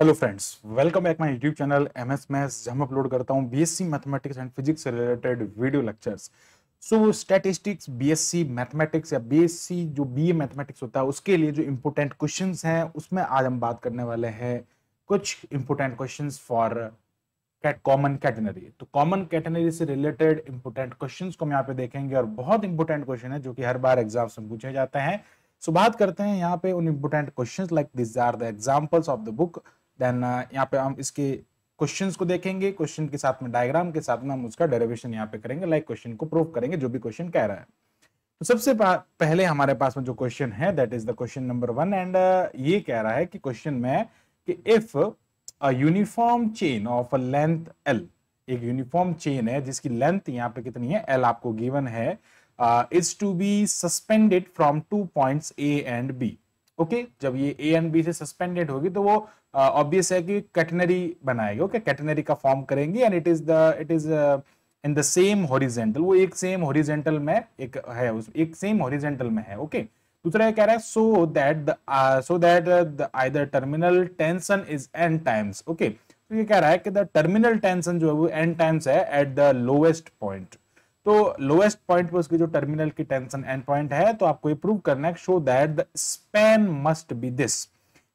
Hello friends welcome back my YouTube channel M S maths जहाँ upload करता हूँ BSc mathematics and physics से related video lectures so statistics BSc mathematics या BSc जो BA mathematics होता है उसके लिए जो इम्पोर्टेंट क्वेश्चंस हैं उसमें आज हम बात करने वाले हैं कुछ important question for CAT common catenary तो कॉमन कैटेनरी से रिलेटेड इंपॉर्टेंट क्वेश्चन को हम यहाँ पे देखेंगे और बहुत इंपॉर्टेंट क्वेश्चन है जो कि हर बार एग्ज़ाम से पूछे जाते हैं। सो so, बात करते हैं यहाँ पे उन important questions like this are the examples of the book then uh, यहाँ पे हम इसके क्वेश्चंस को देखेंगे। क्वेश्चन के साथ में डायग्राम के साथ में हम उसका डेरिवेशन यहाँ पे करेंगे। लाइक like क्वेश्चन को प्रूव करेंगे जो भी क्वेश्चन कह रहा है। तो सबसे पहले हमारे पास में जो क्वेश्चन है that is the question number one and ये कह रहा है कि क्वेश्चन में कि if a uniform chain of a length L एक यूनिफॉर्म चेन है जिसकी लेंथ यहाँ पे कितनी है? एल आपको गिवन है is to be suspended from two points A and B okay, जब ये ए एंड बी से सस्पेंडेड होगी तो वो ऑब्वियस है कि कैटनरी बनाएगी, ओके कैटनरी का फॉर्म करेंगे and it is the it is in the same horizontal वो एक सेम हॉरिजेंटल में, एक है, उस, एक सेम हॉरिजेंटल में है, ओके okay? दूसरा कह रहा है so that the so that the either terminal tension is n times okay तो ये कह रहा है कि द टर्मिनल टेंशन जो है वो एन टाइम्स है एट द लोएस्ट पॉइंट तो लोएस्ट पॉइंट पे उसकी जो टर्मिनल की टेंशन एंड पॉइंट है तो आपको ये प्रूव करना है show that the span must be this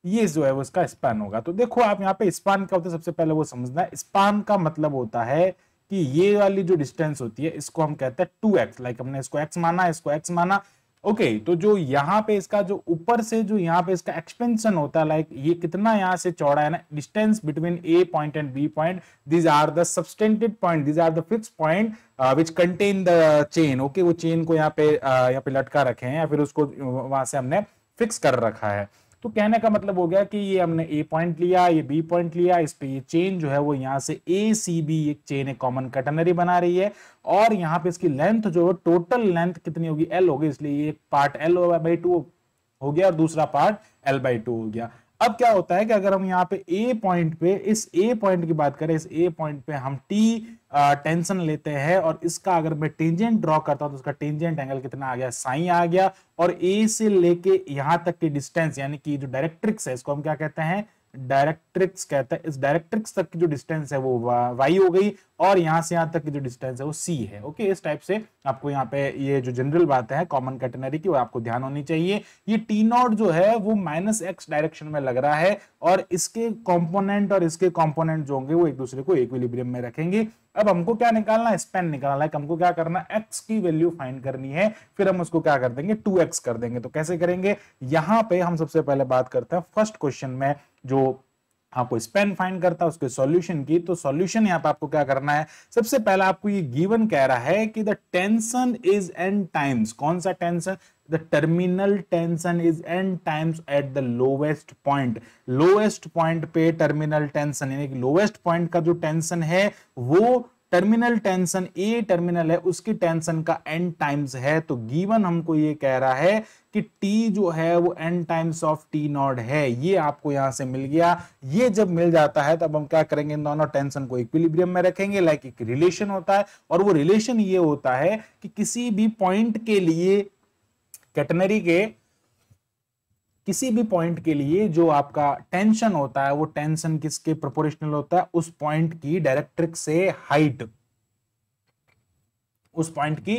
ये जो है वो इसका स्पैन होगा। तो देखो, आप यहाँ पे स्पान क्या होता है, सबसे पहले वो समझना है। स्पान का मतलब होता है कि ये वाली जो डिस्टेंस होती है, इसको हम कहते हैं टू एक्स लाइक हमने इसको एक्स माना, इसको एक्स माना ओके okay, तो जो यहाँ पे इसका जो ऊपर से जो यहाँ पे इसका एक्सपेंशन होता है लाइक ये कितना यहाँ से चौड़ा है ना distance between A point and B point these are the subtended point these are the fix point which contain the chain okay वो चेन को यहाँ पे uh, यहाँ पे लटका रखे हैं या फिर उसको वहाँ से हमने फिक्स कर रखा है। तो कहने का मतलब हो गया कि ये हमने ए पॉइंट लिया, ये बी पॉइंट लिया, इस पे ये चेन जो है वो यहाँ से ए सी बी एक चेन एक कॉमन कटनरी बना रही है। और यहाँ पे इसकी लेंथ जो है टोटल लेंथ कितनी होगी? एल होगी इसलिए ये पार्ट एल बाई टू हो गया, और दूसरा पार्ट एल बाई टू हो गया। अब क्या होता है कि अगर हम यहाँ पे ए पॉइंट पे, इस ए पॉइंट की बात करें, इस ए पॉइंट पे हम टी टेंशन लेते हैं और इसका अगर मैं टेंजेंट ड्रॉ करता हूँ तो उसका टेंजेंट एंगल कितना आ गया? साइन आ गया। और ए से लेके यहाँ तक की डिस्टेंस यानी कि जो डायरेक्ट्रिक्स है, इसको हम क्या कहते हैं? डायरेक्ट्रिक्स कहता है, इस डायरेक्ट्रिक्स तक की जो डिस्टेंस है वो वाई हो गई और यहाँ से यहाँ तक की जो डिस्टेंस है वो सी है। ओके, इस टाइप से आपको यहाँ पे ये जो जनरल बात है कॉमन कैटेनरी की, वो आपको ध्यान होनी चाहिए। ये टी नॉट जो है वो माइनस एक्स डायरेक्शन में लग रहा है और इसके कॉम्पोनेंट और इसके कॉम्पोनेंट जो होंगे वो एक दूसरे को इक्विलिब्रियम में रखेंगे। अब हमको क्या निकालना है? स्पेन निकालना है। हमको क्या करना एक्स की वैल्यू फाइंड करनी है। फिर हम उसको क्या कर देंगे? टू एक्स कर देंगे। तो कैसे करेंगे? यहाँ पे हम सबसे पहले बात करते हैं फ़र्स्ट क्वेश्चन में जो आपको स्पेन फाइंड करता है उसके सॉल्यूशन की तो सॉल्यूशन यहाँ पे आपको क्या करना है? सबसे पहला आपको ये गिवन कह रहा है कि the tension is n times कौन सा tension the terminal tension is n times at the lowest point lowest point पे टर्मिनल टेंशन यानी कि लोवेस्ट पॉइंट का जो टेंशन है, वो टर्मिनल टेंशन ए टर्मिनल है, उसकी टेंशन का एन टाइम्स है तो गिवन हमको ये कह रहा है कि टी जो है वो n times of T naught है। ये आपको यहाँ से मिल गया। ये जब मिल जाता है, तब हम क्या करेंगे? इन दोनों टेंशन को इक्विलिब्रियम में रखेंगे लाइक एक रिलेशन होता है, और वो रिलेशन ये होता है कि किसी भी पॉइंट के लिए कैटनरी के किसी भी पॉइंट के लिए जो आपका टेंशन होता है, वो टेंशन किसके प्रोपोर्शनल होता है? उस पॉइंट की डायरेक्ट्रिक से हाइट उस पॉइंट की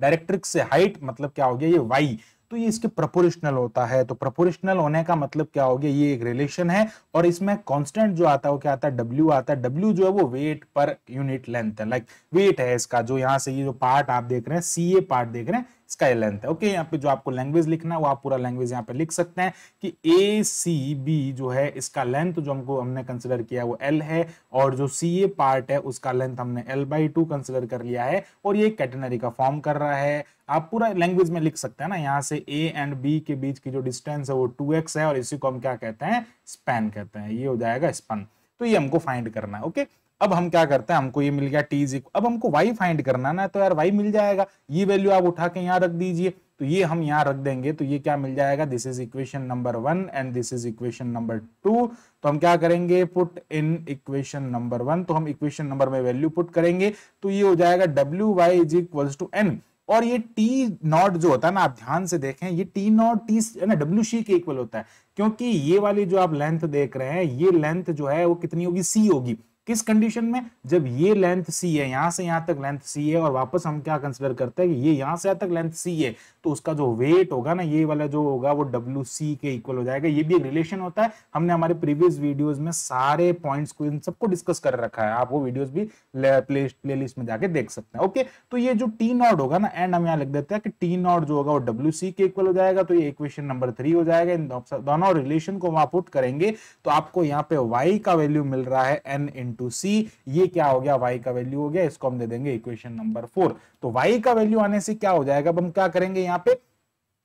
डायरेक्ट्रिक से हाइट मतलब क्या हो गया? ये वाई तो ये इसके प्रोपोर्शनल होता है। तो प्रोपोर्शनल होने का मतलब क्या हो गया? ये एक रिलेशन है और इसमें कांस्टेंट जो आता है, वो क्या आता है? डब्ल्यू आता है। डब्ल्यू जो है, वो वेट पर यूनिट लेंथ है। लाइक वेट है इसका, जो यहाँ से ये जो पार्ट आप देख रहे हैं सी ए पार्ट देख रहे हैं इसका लेंथ है। ओके यहाँ पे जो आपको लैंग्वेज लिखना है, वो आप पूरा लैंग्वेज यहाँ पे लिख सकते हैं कि ए सी बी जो है, इसका लेंथ जो हमको, हमने कंसिडर किया वो एल है, और जो सी ए पार्ट है, उसका लेंथ हमने एल बाई टू कंसिडर कर लिया है, और ये कैटेनरी का फॉर्म कर रहा है। आप पूरा लैंग्वेज में लिख सकते हैं ना, यहाँ से ए एंड बी के बीच की जो डिस्टेंस है, वो टू एक्स है, और इसी को हम क्या कहते हैं? स्पैन कहते हैं। ये हो जाएगा स्पन तो ये हमको फाइंड करना है ओके अब हम क्या करते हैं? हमको ये मिल गया टी इज़ अब हमको वाई फाइंड करना ना तो यार वाई मिल जाएगा। ये वैल्यू आप उठा के यहाँ रख दीजिए। तो ये हम यहाँ रख देंगे तो ये क्या मिल जाएगा? This is equation number one and this is equation number two तो हम क्या करेंगे? Put in equation number one तो हम इक्वेशन नंबर में वैल्यू पुट करेंगे तो ये हो जाएगा W Y is equals to n और ये टी नॉट जो होता है ना, आप ध्यान से देखें, ये टी नॉट टी ना डब्ल्यू सी के इक्वल होता है। क्योंकि ये वाली जो आप लेंथ देख रहे हैं, ये लेंथ जो है, वो कितनी होगी? सी होगी। किस कंडीशन में? जब ये लेंथ सी है, यहाँ से यहाँ तक लेंथ सी है और वापस हम क्या कंसिडर करते हैं कि ये यहाँ से यहाँ तक लेंथ सी है तो उसका जो वेट होगा ना, ये वाला जो होगा वो डब्ल्यू सी के इक्वल हो जाएगा। ये भी एक रिलेशन होता है। हमने हमारे प्रीवियस वीडियोस में सारे पॉइंट्स को इन सबको डिस्कस कर रखा है। आप वो वीडियोस भी प्ले प्ले लिस्ट में जाके देख सकते हैं ओके तो ये जो टी नॉट होगा ना एंड हम यहाँ लिख देते हैं कि टी नॉट जो होगा वो डब्ल्यू सी के इक्वल हो जाएगा तो ये इक्वेशन नंबर थ्री हो जाएगा। इन दोनों रिलेशन को वहाँ पुट करेंगे तो आपको यहाँ पे वाई का वैल्यू मिल रहा है एन इंटू सी ये क्या हो गया? Y का वैल्यू हो गया, इसको हम दे देंगे इक्वेशन नंबर फोर तो y का वैल्यू आने से क्या हो जाएगा? अब हम क्या करेंगे यहाँ पे?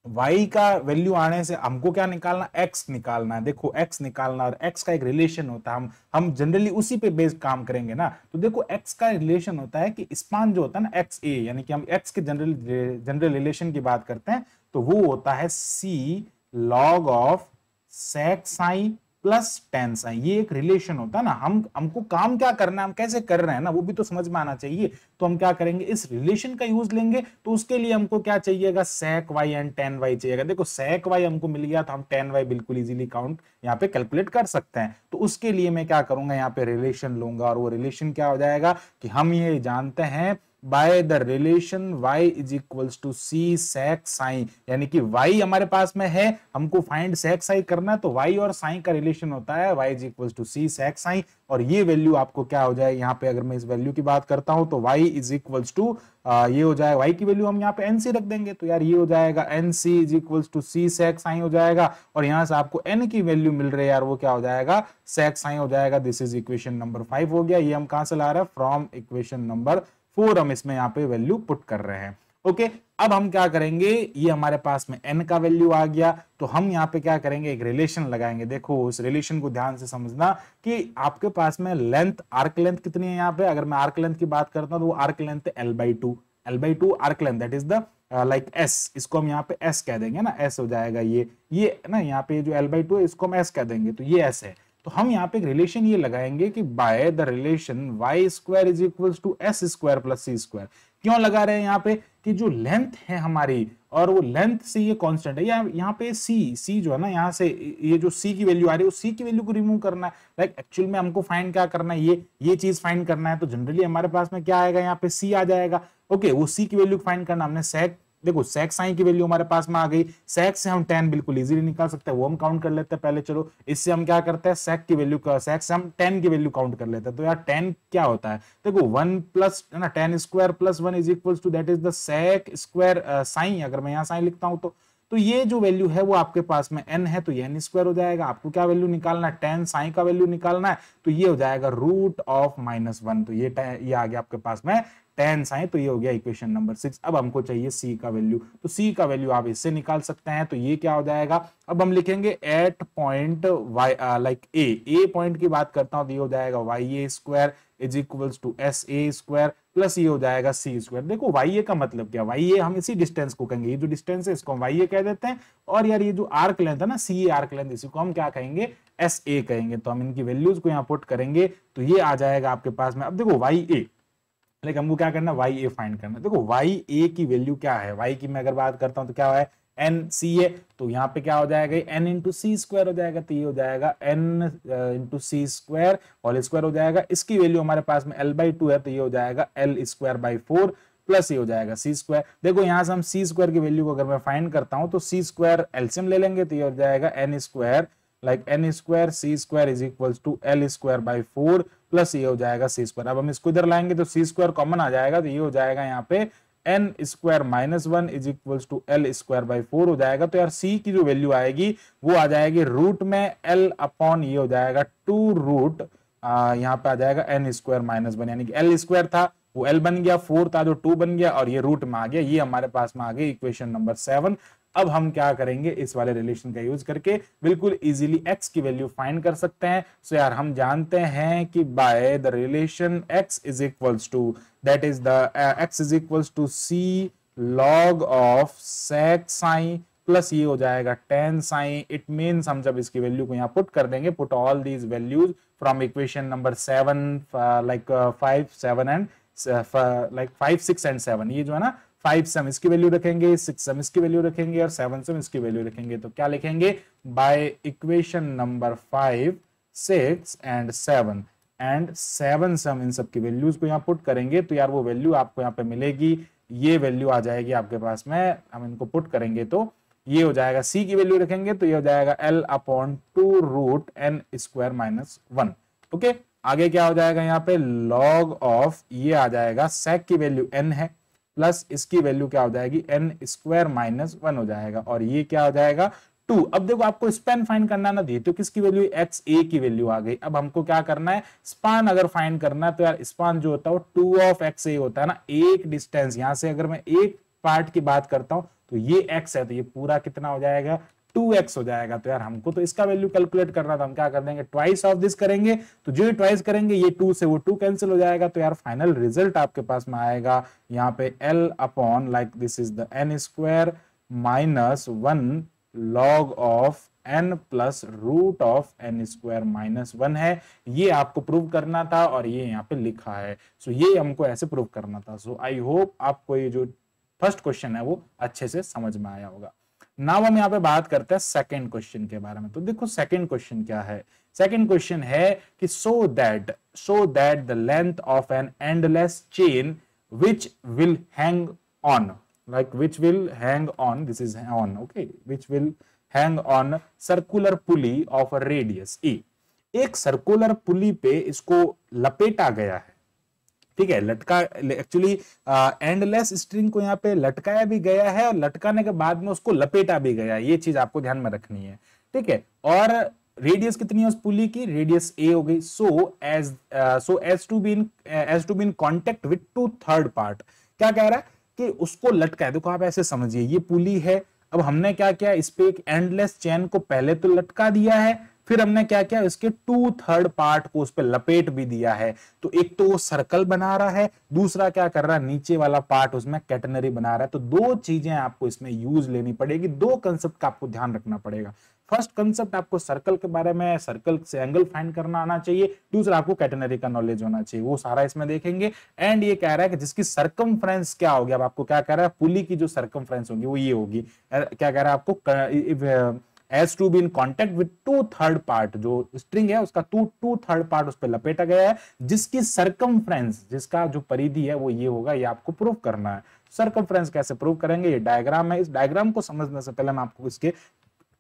Y का वैल्यू आने से हमको क्या निकालना? X निकालना है। देखो, x निकालना और x का एक रिलेशन होता है। हम हम जनरली उसी पे बेस्ड काम करेंगे ना। तो देखो, x का रिलेशन होता है कि स्पान जो होता है ना एक्स ए यानी कि हम x के जनरल जनरल रिलेशन की बात करते हैं तो वो होता है c log of sec sine plus tan sine ये एक रिलेशन होता है ना, हम, हमको काम क्या करना है, हम कैसे कर रहे हैं ना, वो भी तो समझ में आना चाहिए। तो हम क्या करेंगे, इस रिलेशन का यूज़ लेंगे तो उसके लिए हमको क्या चाहिएगा sec Y and tan Y चाहिएगा। देखो सेक वाई हमको मिल गया तो हम टेन वाई बिल्कुल इजीली काउंट यहाँ पे कैलकुलेट कर सकते हैं। तो उसके लिए मैं क्या करूँगा, यहाँ पे रिलेशन लूँगा, और वो रिलेशन क्या हो जाएगा कि हम ये जानते हैं by the relation y is equals to C sec sine यानी कि y हमारे पास में है, हमको फाइंड सेक साइन करना है तो y और साइन का रिलेशन होता है, y is equals to C sec sine और ये वैल्यू आपको क्या हो जाए? यहाँ पे अगर मैं इस वैल्यू की बात करता हूँ तो y इज़ इक्वल्स टू ये हो जाएगा y की वैल्यू हम यहाँ पे एन सी रख देंगे तो यार ये हो जाएगा n C is equals to C sec sine हो जाएगा, और यहाँ से आपको n की वैल्यू मिल रही है यार, वो क्या हो जाएगा? सेक साइन हो जाएगा this is equation number five हो गया, ये हम कहाँ से ला रहे हैं? फ्रॉम इक्वेशन नंबर फोर हम इसमें यहाँ पे वैल्यू पुट कर रहे हैं। ओके अब हम क्या करेंगे? ये हमारे पास में एन का वैल्यू आ गया तो हम यहाँ पे क्या करेंगे? एक रिलेशन लगाएँगे। देखो, उस रिलेशन को ध्यान से समझना कि आपके पास में लेंथ आर्क लेंथ कितनी है यहाँ पे? अगर मैं आर्क लेंथ की बात करता हूँ तो वो arc length L by two L by two arc length that is the like S इसको हम यहाँ पे एस कह देंगे ना? एस हो जाएगा ये। ये ना? यहाँ पे जो एल बाई टू है, इसको हम एस कह देंगे तो ये एस है। तो हम यहाँ पे रिलेशन ये लगाएँगे कि by the relation Y square is equal to S square plus C square क्यों लगा रहे हैं यहाँ पे? कि जो लेंथ है हमारी और वो लेंथ से ये कांस्टेंट है या यहाँ पे सी सी जो है ना यहाँ से ये जो सी की वैल्यू आ रही है उस सी की वैल्यू को रिमूव करना है। लाइक एक्चुअल में हमको फाइंड क्या करना है? ये ये चीज़ फाइंड करना है। तो जनरली हमारे पास में क्या आएगा? यहाँ पे सी आ जाएगा। ओके okay, वो सी की वैल्यू फाइंड करना हमने सेक देखो सेक्स साइन की वैल्यू हमारे पास में आ गई। सेक्स से हम टेन बिल्कुल इजीली निकाल सकते हैं, वो हम काउंट कर लेते हैं पहले, चलो। इससे हम क्या करते हैं? सेक की वैल्यू सेक्स से हम टेन की वैल्यू काउंट कर लेते हैं। तो यार टेन क्या होता है? देखो वन प्लस है ना tan square plus one is equal to that is the sec square sine अगर मैं यहाँ साइन लिखता हूँ तो। तो ये जो वैल्यू है वो आपके पास में एन है तो ये एन स्क्वायर हो जाएगा। आपको क्या वैल्यू निकालना है? टेन साइन का वैल्यू निकालना है तो ये हो जाएगा रूट ऑफ़ माइनस वन तो ये ये आ गया आपके पास में टेन साइन तो ये हो गया इक्वेशन नंबर सिक्स अब हमको चाहिए सी का वैल्यू तो सी का वैल्यू आप इससे निकाल सकते हैं तो ये क्या हो जाएगा? अब हम लिखेंगे at point Y like A A point की बात करता हूँ तो ये हो जाएगा Y A square is equals to S A square plus ये हो जाएगा सी स्क्वायर देखो वाई ए का मतलब क्या? वाई ए हम इसी डिस्टेंस को कहेंगे। ये जो डिस्टेंस है, इसको हम वाई ए कह देते हैं। और यार, ये जो आर्क लेंथ है ना सी ए आर्क लेंथ इसी को हम क्या कहेंगे? एस ए कहेंगे। तो हम इनकी वैल्यूज़ को यहाँ पुट करेंगे तो ये आ जाएगा आपके पास में। अब देखो वाई ए लेकिन हमको क्या करना वाई ए फाइंड करना देखो वाई ए की वैल्यू क्या है? वाई की मैं अगर बात करता हूँ तो क्या है? एन सी ए तो यहाँ पे क्या हो जाएगा? एन इंटू सी स्क्वायर हो जाएगा। तो ये हो जाएगा एन इंटू सी स्क्वायर और स्क्वायर हो जाएगा। इसकी वैल्यू हमारे पास में एल बाई टू है तो ये हो जाएगा L square by four plus ये हो जाएगा सी स्क्वायर देखो, यहाँ से हम सी स्क्वायर की वैल्यू को अगर मैं फाइंड करता हूँ तो सी स्क्वायर एल्सियम ले लेंगे तो ये हो जाएगा n square like n square C square is equal to L square by four plus ये हो जाएगा सी स्क्वायर। अब हम इसको इधर लाएँगे तो सी स्क्वायर कॉमन आ जाएगा तो ये हो जाएगा यहाँ पे n square minus one is equal to L square by four हो जाएगा। तो यार सी की जो वैल्यू आएगी वो आ जाएगी रूट में एल अपॉन ये हो जाएगा टू रूट यहाँ पे आ जाएगा एन स्क्वायर माइनस वन। यानी कि एल स्क्वायर था, वो एल बन गया, फोर था जो टू बन गया और ये रूट में आ गया। ये हमारे पास में आ गई इक्वेशन नंबर सेवन। अब हम क्या करेंगे? इस वाले रिलेशन का यूज़ करके बिल्कुल इजीली x की वैल्यू फाइंड कर सकते हैं। सो so यार, हम जानते हैं कि by the relation x is equals to that is the x is equals to c log ऑफ़ sec साइन प्लस ये हो जाएगा टेन साइन इट मीन्स हम जब इसकी वैल्यू को यहाँ पुट कर देंगे put all these values from equation number seven like five seven and like five six and seven ये जो है ना फाइव सम इसकी वैल्यू रखेंगे, सिक्स सम इसकी वैल्यू रखेंगे और सेवन सम इसकी वैल्यू रखेंगे। तो क्या लिखेंगे? By equation number five six and seven and seven sum इन सब की वैल्यूज़ को यहाँ पुट करेंगे तो यार वो वैल्यू आपको यहाँ पे मिलेगी। ये वैल्यू आ जाएगी आपके पास में, हम इनको पुट करेंगे तो ये हो जाएगा सी की वैल्यू रखेंगे तो ये हो जाएगा L upon two root n square minus one okay आगे क्या हो जाएगा यहाँ पे? लॉग ऑफ़ ये आ जाएगा सेक की वैल्यू एन है। प्लस इसकी वैल्यू क्या हो जाएगी? एन स्क्वायर माइनस वन हो जाएगा और ये क्या हो जाएगा? टू। अब देखो, आपको स्पैन फाइंड करना ना दी तो किसकी वैल्यू? एक्स ए की वैल्यू आ गई। अब हमको क्या करना है? स्पान अगर फाइंड करना है तो यार स्पान जो होता है वो टू ऑफ़ एक्स ए होता है ना। एक डिस्टेंस, यहाँ से अगर मैं एक पार्ट की बात करता हूँ तो ये एक्स है तो ये पूरा कितना हो जाएगा? टू एक्स हो जाएगा। तो यार हमको तो इसका वैल्यू कैलकुलेट करना था, हम क्या कर देंगे? ट्वाइस ऑफ़ दिस करेंगे। तो जो ट्वाइस करेंगे, ये टू से वो टू कैंसिल हो जाएगा। तो यार फाइनल रिज़ल्ट आपके पास में आएगा। यहाँ पे L upon like this is the n square minus one log of n plus root of n square minus one है। ये आपको प्रूव करना था और ये यहाँ पे लिखा है। सो ये हमको ऐसे प्रूव करना था। सो आई होप आपको ये जो फ़र्स्ट क्वेश्चन है वो अच्छे से समझ में आया होगा। नाउ हम यहाँ पे बात करते हैं सेकेंड क्वेश्चन के बारे में। तो देखो सेकेंड क्वेश्चन क्या है? सेकेंड क्वेश्चन है कि so that so that the length of an endless chain which will hang on like which will hang on this is on okay which will hang on circular pulley of radius a एक circular pulley पे इसको लपेटा गया है। ठीक है, लटका actually endless string को यहाँ पे लटकाया भी गया है और लटकाने के बाद में उसको लपेटा भी गया ये चीज़ आपको ध्यान में रखनी है, ठीक है? और रेडियस कितनी है उस पुली की? रेडियस ए हो गई। So as so as to be in as to be in contact with two third part क्या कह रहा है कि उसको लटका है। देखो, आप ऐसे समझिए, ये पुली है। अब हमने क्या किया? इस पे एक एंडलेस चेन को पहले तो लटका दिया है फिर हमने क्या किया? इसके टू थर्ड पार्ट को उस पर लपेट भी दिया है। तो एक तो वो सर्कल बना रहा है, दूसरा क्या कर रहा है? नीचे वाला पार्ट उसमें कैटनरी बना रहा है। तो दो चीज़ें आपको इसमें यूज़ लेनी पड़ेगी। दो कंसेप्ट का आपको ध्यान रखना पड़ेगा। फ़र्स्ट कंसेप्ट आपको सर्कल के बारे में सर्कल से एंगल फाइंड करना आना चाहिए। दूसरा आपको कैटेनरी का नॉलेज होना चाहिए। वो सारा इसमें देखेंगे। एंड ये कह रहा है कि जिसकी सरकम क्या होगी? अब आपको क्या कह रहा है? पुली की जो सरकम होगी, वो ये होगी। क्या कह रहा है आपको? As to be in contact with two third part जो स्ट्रिंग है, उसका टू टू थर्ड पार्ट उस पर लपेटा गया है, जिसकी सरकम जिसका जो परिधि है, वो ये होगा, ये आपको प्रूव करना है। सरकम कैसे प्रूव करेंगे? ये डायग्राम है। इस डायग्राम को समझने से पहले मैं आपको इसके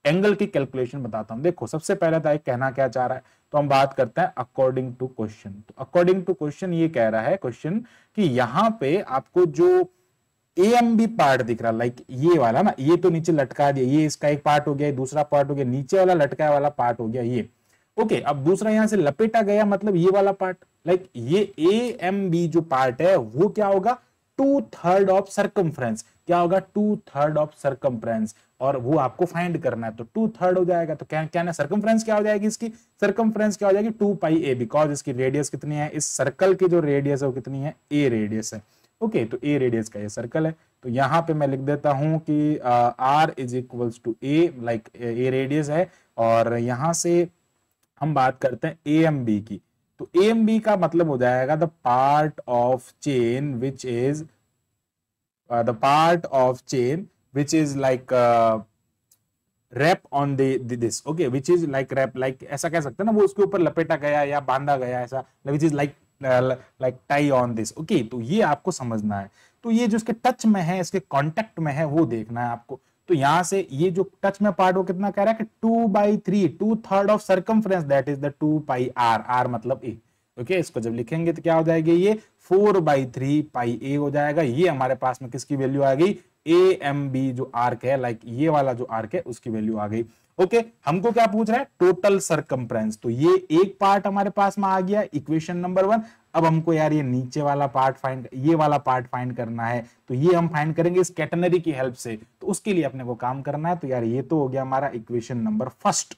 एंगल की कैलकुलेशन बताता हूँ। देखो, सबसे पहले तो कहना क्या चाह रहा है? तो हम बात करते हैं according to question according to question ये कह रहा है क्वेश्चन कि यहाँ पे आपको जो ए एम बी पार्ट दिख रहा लाइक ये वाला ना, ये तो नीचे लटका दिया, ये इसका एक पार्ट हो गया, दूसरा पार्ट हो गया, नीचे वाला लटका वाला पार्ट हो गया, ये। ओके अब दूसरा यहाँ से लपेटा गया मतलब ये वाला पार्ट लाइक ये ए एम बी जो पार्ट है, वो क्या होगा? टू थर्ड ऑफ़ सरकमफ्रेंस क्या होगा? टू थर्ड ऑफ़ सरकमफ्रेंस और वो आपको फाइंड करना है तो टू थर्ड हो जाएगा तो क्या क्या ना सरकमफ्रेंस क्या हो जाएगी इसकी? सरकमफ्रेंस क्या हो जाएगी? टू पाई ए बिकॉज़ इसकी रेडियस कितनी है? इस सर्कल की जो रेडियस है, वो कितनी है? ए रेडियस है। ओके तो ए रेडियस का ये सर्कल है। तो यहाँ पे मैं लिख देता हूँ कि r is equals to a like a radius है और यहाँ से हम बात करते हैं ए एम बी की। तो ए एम बी का मतलब हो जाएगा the part of chain which is the part of chain which is uh, wrap on this okay which is like wrap like ऐसा कह सकते हैं ना वो उसके ऊपर लपेटा गया या बांधा गया ऐसा which is like like tie on this okay तो ये आपको समझना है। तो ये जो इसके टच में है इसके कॉन्टेक्ट में है वो देखना है आपको। तो यहाँ से ये जो टच में पार्ट वो कितना कह रहा है कि two by three two third of circumference that is the two pi r r मतलब ए ओके okay, इसको जब लिखेंगे तो क्या हो जाएगी ये? Four by three pi a हो जाएगा। ये हमारे पास में किसकी वैल्यू आ गई? ए एम बी जो आर्क है लाइक ये वाला जो आर्क है उसकी वैल्यू आ गई। ओके हमको क्या पूछ रहा है? टोटल सरकमफ्रेंस तो ये एक पार्ट हमारे पास में आ गया इक्वेशन नंबर वन अब हमको यार ये नीचे वाला पार्ट फाइंड ये वाला पार्ट फाइंड करना है तो ये हम फाइंड करेंगे इस कैटनरी की हेल्प से. तो उसके लिए अपने को काम करना है तो यार ये तो हो गया हमारा इक्वेशन नंबर फ़र्स्ट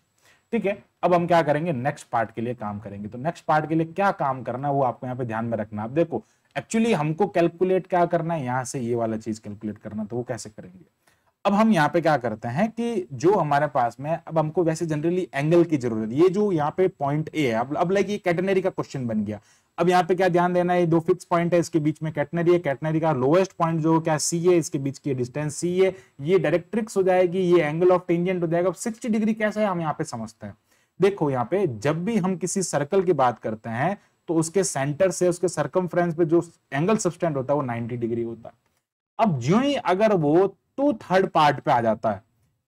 ठीक है, अब हम क्या करेंगे? नेक्स्ट पार्ट के लिए काम करेंगे. तो नेक्स्ट पार्ट के लिए क्या काम करना है, वो आपको यहाँ पे ध्यान में रखना आप देखो एक्चुअली हमको कैलकुलेट क्या करना है? यहाँ से ये वाला चीज़ कैलकुलेट करना तो वो कैसे करेंगे? अब हम यहाँ पे क्या करते हैं कि जो हमारे पास में अब हमको वैसे जनरली एंगल की ज़रूरत ये जो यहाँ पे पॉइंट ए है, अब अब लाइक ये कैटेनरी का क्वेश्चन बन गया। अब यहाँ पे क्या ध्यान देना है दो फिक्स पॉइंट है, इसके बीच में कैटनरी है कैटनरी का लोएस्ट पॉइंट जो क्या सी है, इसके बीच की डिस्टेंस सी है। ये डायरेक्ट्रिक्स हो जाएगी, ये एंगल ऑफ़ टेंजेंट हो जाएगा। सिक्सटी डिग्री कैसा है, हम यहाँ पे समझते हैं। देखो यहाँ पे, जब भी हम किसी सर्कल की बात करते हैं तो उसके सेंटर से, उसके सर्कम पे जो एंगल सबस्टेंड होता है, वो नाइनटी डिग्री होता है। अब जो ही अगर वो टू थर्ड पार्ट पे आ जाता है।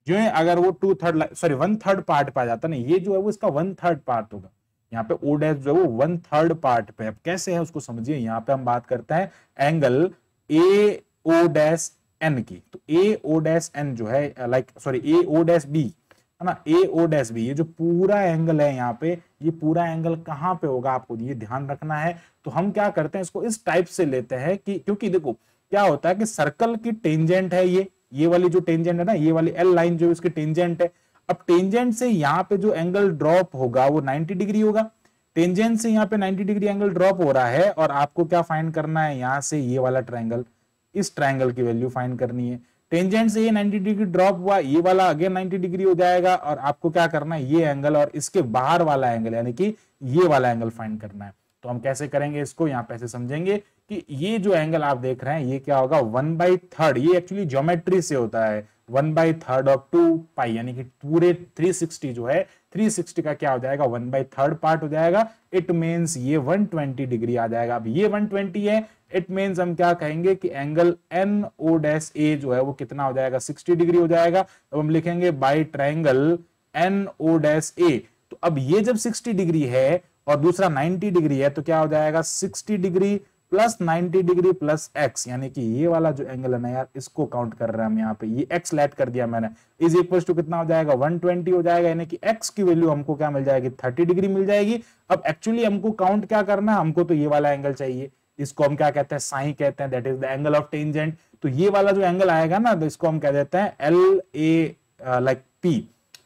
जो ही अगर वो two third sorry one third part पे आ जाता है ना, ये जो है वो इसका वन थर्ड पार्ट होगा। यहाँ पे ओ डैश जो है वो वन थर्ड पार्ट पे अब कैसे है उसको समझिए। यहाँ पे हम बात करते हैं angle A O dash N की। तो ए ओ डैश एन जो है like sorry A O dash B है ना? ए ओ डैश बी ये जो पूरा एंगल है यहाँ पे, ये पूरा एंगल कहाँ पे होगा आपको ये ध्यान रखना है। तो हम क्या करते हैं, इसको इस टाइप से लेते हैं कि, क्योंकि देखो, क्या होता है कि सर्कल की टेंजेंट है ये। ये वाली जो टेंजेंट है ना, ये वाली एल लाइन जो इसकी टेंजेंट है, अब टेंजेंट से यहाँ पे जो एंगल ड्रॉप होगा, वो 90 डिग्री होगा। टेंजेंट से यहाँ पे 90 डिग्री एंगल ड्रॉप हो रहा है और आपको क्या फाइंड करना है? यहाँ से ये वाला ट्राइंगल इस ट्राइंगल की वैल्यू फाइंड करनी है। टेंजेंट से ये 90 डिग्री ड्रॉप हुआ, ये वाला अगेन 90 डिग्री हो जाएगा और आपको क्या करना है? ये एंगल और इसके बाहर वाला एंगल यानी कि ये वाला एंगल फाइंड करना है। तो हम कैसे करेंगे इसको? यहाँ पे ऐसे समझेंगे। कि ये जो एंगल आप देख रहे हैं, ये क्या होगा? वन बाई थर्ड ये एक्चुअली ज्योमेट्री से होता है। One by third of two pi यानी कि पूरे 360 जो है 360 का क्या हो जाएगा? वन बाई थर्ड पार्ट हो जाएगा। इट मीन्स ये 120 डिग्री आ जाएगा। अब ये 120 है इट मीन्स हम क्या कहेंगे कि angle N O dash A जो है, वो कितना हो जाएगा? 60 डिग्री हो जाएगा। अब हम लिखेंगे by triangle N O dash A तो अब ये जब 60 डिग्री है और दूसरा 90 डिग्री है तो क्या हो जाएगा? 60 degree plus 90 degree plus x यानी कि ये वाला जो एंगल है ना यार, इसको काउंट कर रहे हैं हम यहाँ पे। ये एक्स लेट कर दिया मैंने। इज़ इक्वल टू कितना हो जाएगा? 120 हो जाएगा, यानी कि एक्स की वैल्यू हमको क्या मिल जाएगी? 30 डिग्री मिल जाएगी। अब एक्चुअली हमको काउंट क्या करना है? हमको तो ये वाला एंगल चाहिए। इसको हम क्या कहते हैं? साई कहते हैं। That is the angle of tangent तो ये वाला जो एंगल आएगा ना तो इसको हम कह देते हैं एल ए लाइक पी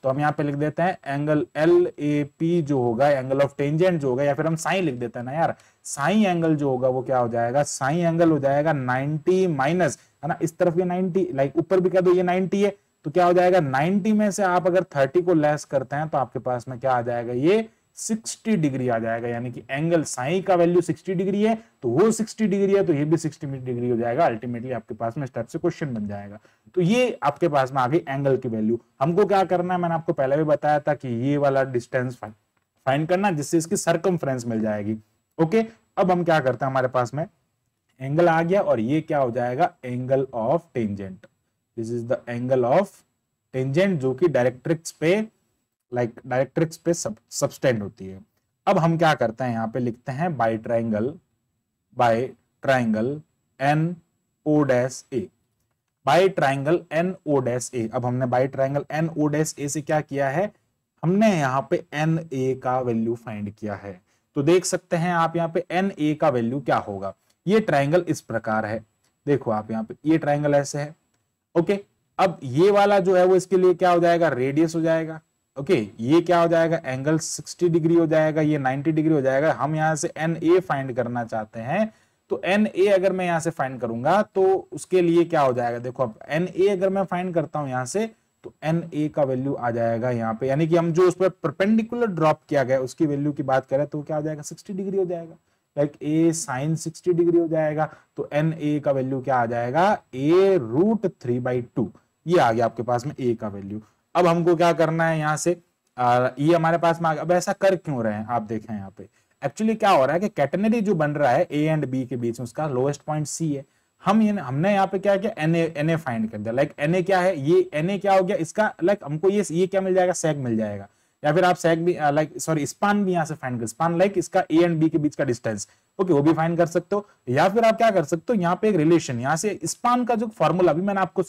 तो हम यहाँ पे लिख देते हैं एंगल एल ए पी जो होगा एंगल ऑफ़ टेंजेंट जो होगा, या फिर हम साई लिख देते हैं ना यार। साई एंगल जो होगा वो क्या हो जाएगा? साई एंगल हो जाएगा 90 माइनस है ना? इस तरफ़ ये 90 लाइक ऊपर भी कह दो ये 90 है तो क्या हो जाएगा? 90 में से आप अगर 30 को लेस करते हैं तो आपके पास में क्या आ जाएगा? ये 60 डिग्री आ जाएगा, यानी कि एंगल साई का वैल्यू 60 डिग्री है तो वो 60 डिग्री है तो ये भी 60 डिग्री हो जाएगा अल्टीमेटली आपके पास में स्टेप से क्वेश्चन बन जाएगा। तो ये आपके पास में आ गई एंगल की वैल्यू हमको क्या करना है, मैंने आपको पहले भी बताया था कि ये वाला डिस्टेंस फाइंड करना, जिससे इसकी सरकम मिल जाएगी। ओके अब हम क्या करते हैं हमारे पास में? एंगल आ गया और ये क्या हो जाएगा? Angle of tangent this is the angle of tangent जो कि डायरेक्ट्रिक्स पे लाइक डायरेक्ट्रिक्स पे सब सबस्टेंड होती है। अब हम क्या करते हैं, यहाँ पे लिखते हैं by triangle by triangle N O dash A by triangle N O dash A अब हमने by triangle N O dash A से क्या किया है? हमने यहाँ पे एन ए का वैल्यू फाइंड किया है। तो देख सकते हैं आप यहाँ पे एन ए का वैल्यू क्या होगा। ये ट्राइंगल इस प्रकार है। देखो आप यहाँ पे, ये ट्राइंगल ऐसे है। ओके अब ये वाला जो है वो इसके लिए क्या हो जाएगा? रेडियस हो जाएगा। ओके okay, ये क्या हो जाएगा? एंगल 60 डिग्री हो जाएगा ये 90 डिग्री हो जाएगा। हम यहाँ से एन ए फाइंड करना चाहते हैं। तो एन ए अगर मैं यहाँ से फाइंड करूँगा तो उसके लिए क्या हो जाएगा? देखो अब एन ए अगर मैं फाइंड करता हूँ यहाँ से तो एन ए का वैल्यू आ जाएगा यहाँ पे। यानी कि हम जो उस पर परपेंडिकुलर ड्रॉप किया गया उसकी वैल्यू की बात करें तो क्या हो जाएगा? 60 डिग्री हो जाएगा। लाइक ए साइन 60 डिग्री हो जाएगा तो एन ए का वैल्यू क्या आ जाएगा? A root three by two ये आ गया आपके पास में ए का वैल्यू अब हमको क्या करना है यहाँ से? आ, ये हमारे पास में अब ऐसा कर क्यों रहे हैं? आप देखें यहाँ पे। एक्चुअली क्या हो रहा है कि कैटेनरी जो बन रहा है ए एंड बी के बीच में उसका लोएस्ट पॉइंट सी है। हम ये हमने यहाँ पे क्या किया? एन एन ए फाइंड कर दिया। लाइक एन ए क्या है? ये एन ए क्या हो गया? इसका लाइक हमको ये ये क्या मिल जाएगा? सैग मिल जाएगा। या फिर आप सैग भी लाइक सॉरी स्पान भी यहाँ से फाइंड कर स्पान लाइक इसका ए एंड बी के बीच का डिस्टेंस ओके वो भी फाइंड कर सकते हो। या फिर आप क्या कर सकते हो? यहाँ पे एक रिलेशन यहाँ से स्पान का जो फॉर्मूला अभी मैंने आपको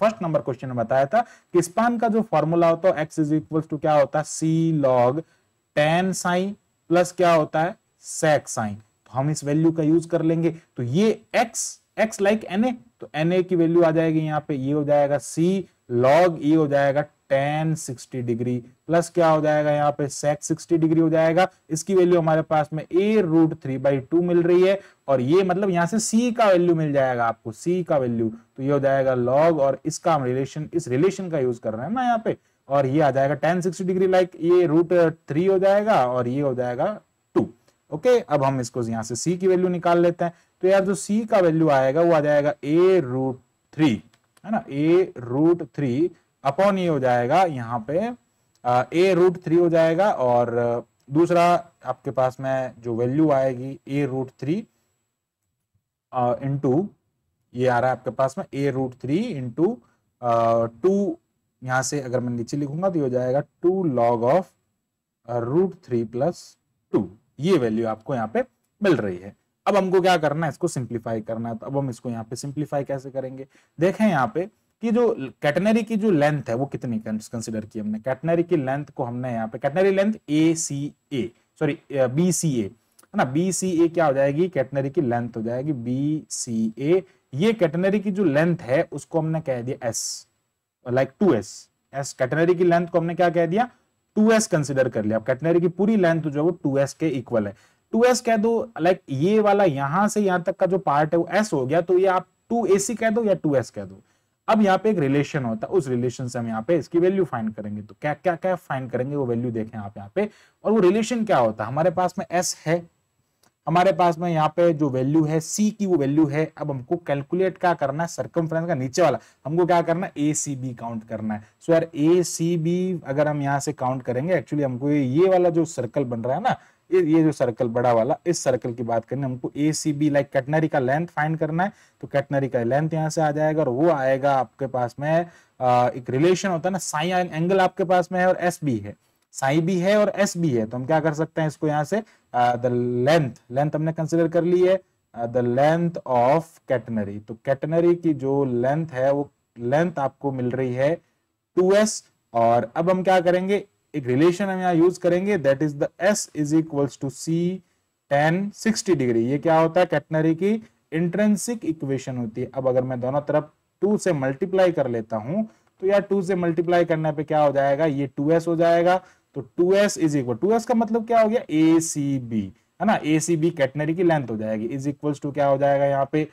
फ़र्स्ट नंबर क्वेश्चन में बताया था कि स्पान का जो फॉर्मूला होता है एक्स इज़ इक्वल टू क्या होता है? C log tan sine plus क्या होता है? सेक साइन तो हम इस वैल्यू का यूज़ कर लेंगे। तो ये x x like N A तो एन ए की वैल्यू आ जाएगी यहाँ पे, ये हो जाएगा सी लॉग ये हो जाएगा टेन सिक्सटी डिग्री प्लस क्या हो जाएगा? यहाँ पे सेक सिक्सटी डिग्री हो जाएगा। इसकी वैल्यू हमारे पास में a root three by two मिल रही है और ये मतलब यहाँ से सी का वैल्यू मिल जाएगा आपको। सी का वैल्यू तो ये हो जाएगा लॉग और इसका हम रिलेशन इस रिलेशन का यूज़ कर रहे हैं ना यहाँ पे। और ये आ जाएगा टेन सिक्सटी डिग्री लाइक ये रूट थ्री हो जाएगा और ये हो जाएगा टू ओके अब हम इसको यहाँ से सी की वैल्यू निकाल लेते हैं। तो यार जो सी का वैल्यू आएगा वो आ जाएगा ए रूट थ्री है ना? ए रूट थ्री अपॉन ये हो जाएगा यहाँ पे ए रूट थ्री हो जाएगा और दूसरा आपके पास में जो वैल्यू आएगी ए रूट थ्री इंटू ये आ रहा है आपके पास में a root three into two यहाँ से अगर मैं नीचे लिखूँगा तो ये हो जाएगा two log of root three plus two ये वैल्यू आपको यहाँ पे मिल रही है। अब हमको क्या करना है? इसको सिंप्लीफाई करना है। तो अब हम इसको यहाँ पे सिंप्लीफाई कैसे करेंगे? देखें यहाँ पे कि जो कैटनरी की जो लेंथ है, वो कितनी कंसिडर की हमने? कैटनरी की लेंथ को हमने यहाँ पे, catenary length A C A sorry B C A है ना? बी सी ए क्या हो जाएगी? कैटनरी की लेंथ हो जाएगी बी सी ए ये कैटनरी की जो लेंथ है, उसको हमने कह दिया s like two s s catenary की लेंथ को हमने क्या कह दिया? टू एस कंसिडर कर लिया। कैटनरी की पूरी लेंथ जो है, वो टू एस के इक्वल है। टू एस कह दो लाइक ये वाला यहाँ से यहाँ तक का जो पार्ट है, वो एस हो गया तो ये आप टू ए सी कह दो या टू एस कह दो? अब यहाँ पे एक रिलेशन होता है, उस रिलेशन से हम यहाँ पे इसकी वैल्यू फाइंड करेंगे। तो क्या क्या क्या फाइंड करेंगे? वो वैल्यू देखें आप यहाँ पे। और वो रिलेशन क्या होता है? हमारे पास में एस है। हमारे पास में यहाँ पे जो वैल्यू है सी की वो वैल्यू है। अब हमको कैलकुलेट क्या करना है? सरकमफ्रेंस का नीचे वाला। हमको क्या करना है? ए सी बी काउंट करना है। सो यार ए सी बी अगर हम यहाँ से काउंट करेंगे एक्चुअली हमको ये वाला जो सर्कल बन रहा है ना ये जो सर्कल बड़ा वाला, इस सर्कल की बात करनी, हमको A C B like catenary का लेंथ फाइंड करना है तो कैटनरी का लेंथ यहाँ से आ जाएगा और वो आएगा आपके पास में एक रिलेशन होता है ना साई एंगल आपके पास में है और एस बी है। साई भी है और एस भी है तो हम क्या कर सकते हैं इसको यहाँ से द लेंथ लेंथ हमने कंसिडर कर ली है द लेंथ ऑफ़ कैटनरी। तो कैटनरी की जो लेंथ है, वो लेंथ आपको मिल रही है टू एस और अब हम क्या करेंगे एक रिलेशन हम यहाँ यूज़ करेंगे that is the s is equals to c tan sixty degree ये क्या होता है? कैटनरी की इंट्रेंसिक इक्वेशन होती है। अब अगर मैं दोनों तरफ़ टू से मल्टीप्लाई कर लेता हूँ तो यार टू से मल्टीप्लाई करने पे क्या हो जाएगा? ये टू एस हो जाएगा। तो two s is equal to s का मतलब क्या हो गया? ए सी बी है ना? ए सी बी कैटनरी की लेंथ हो जाएगी। इज़ इक्वल टू क्या हो जाएगा यहाँ पे?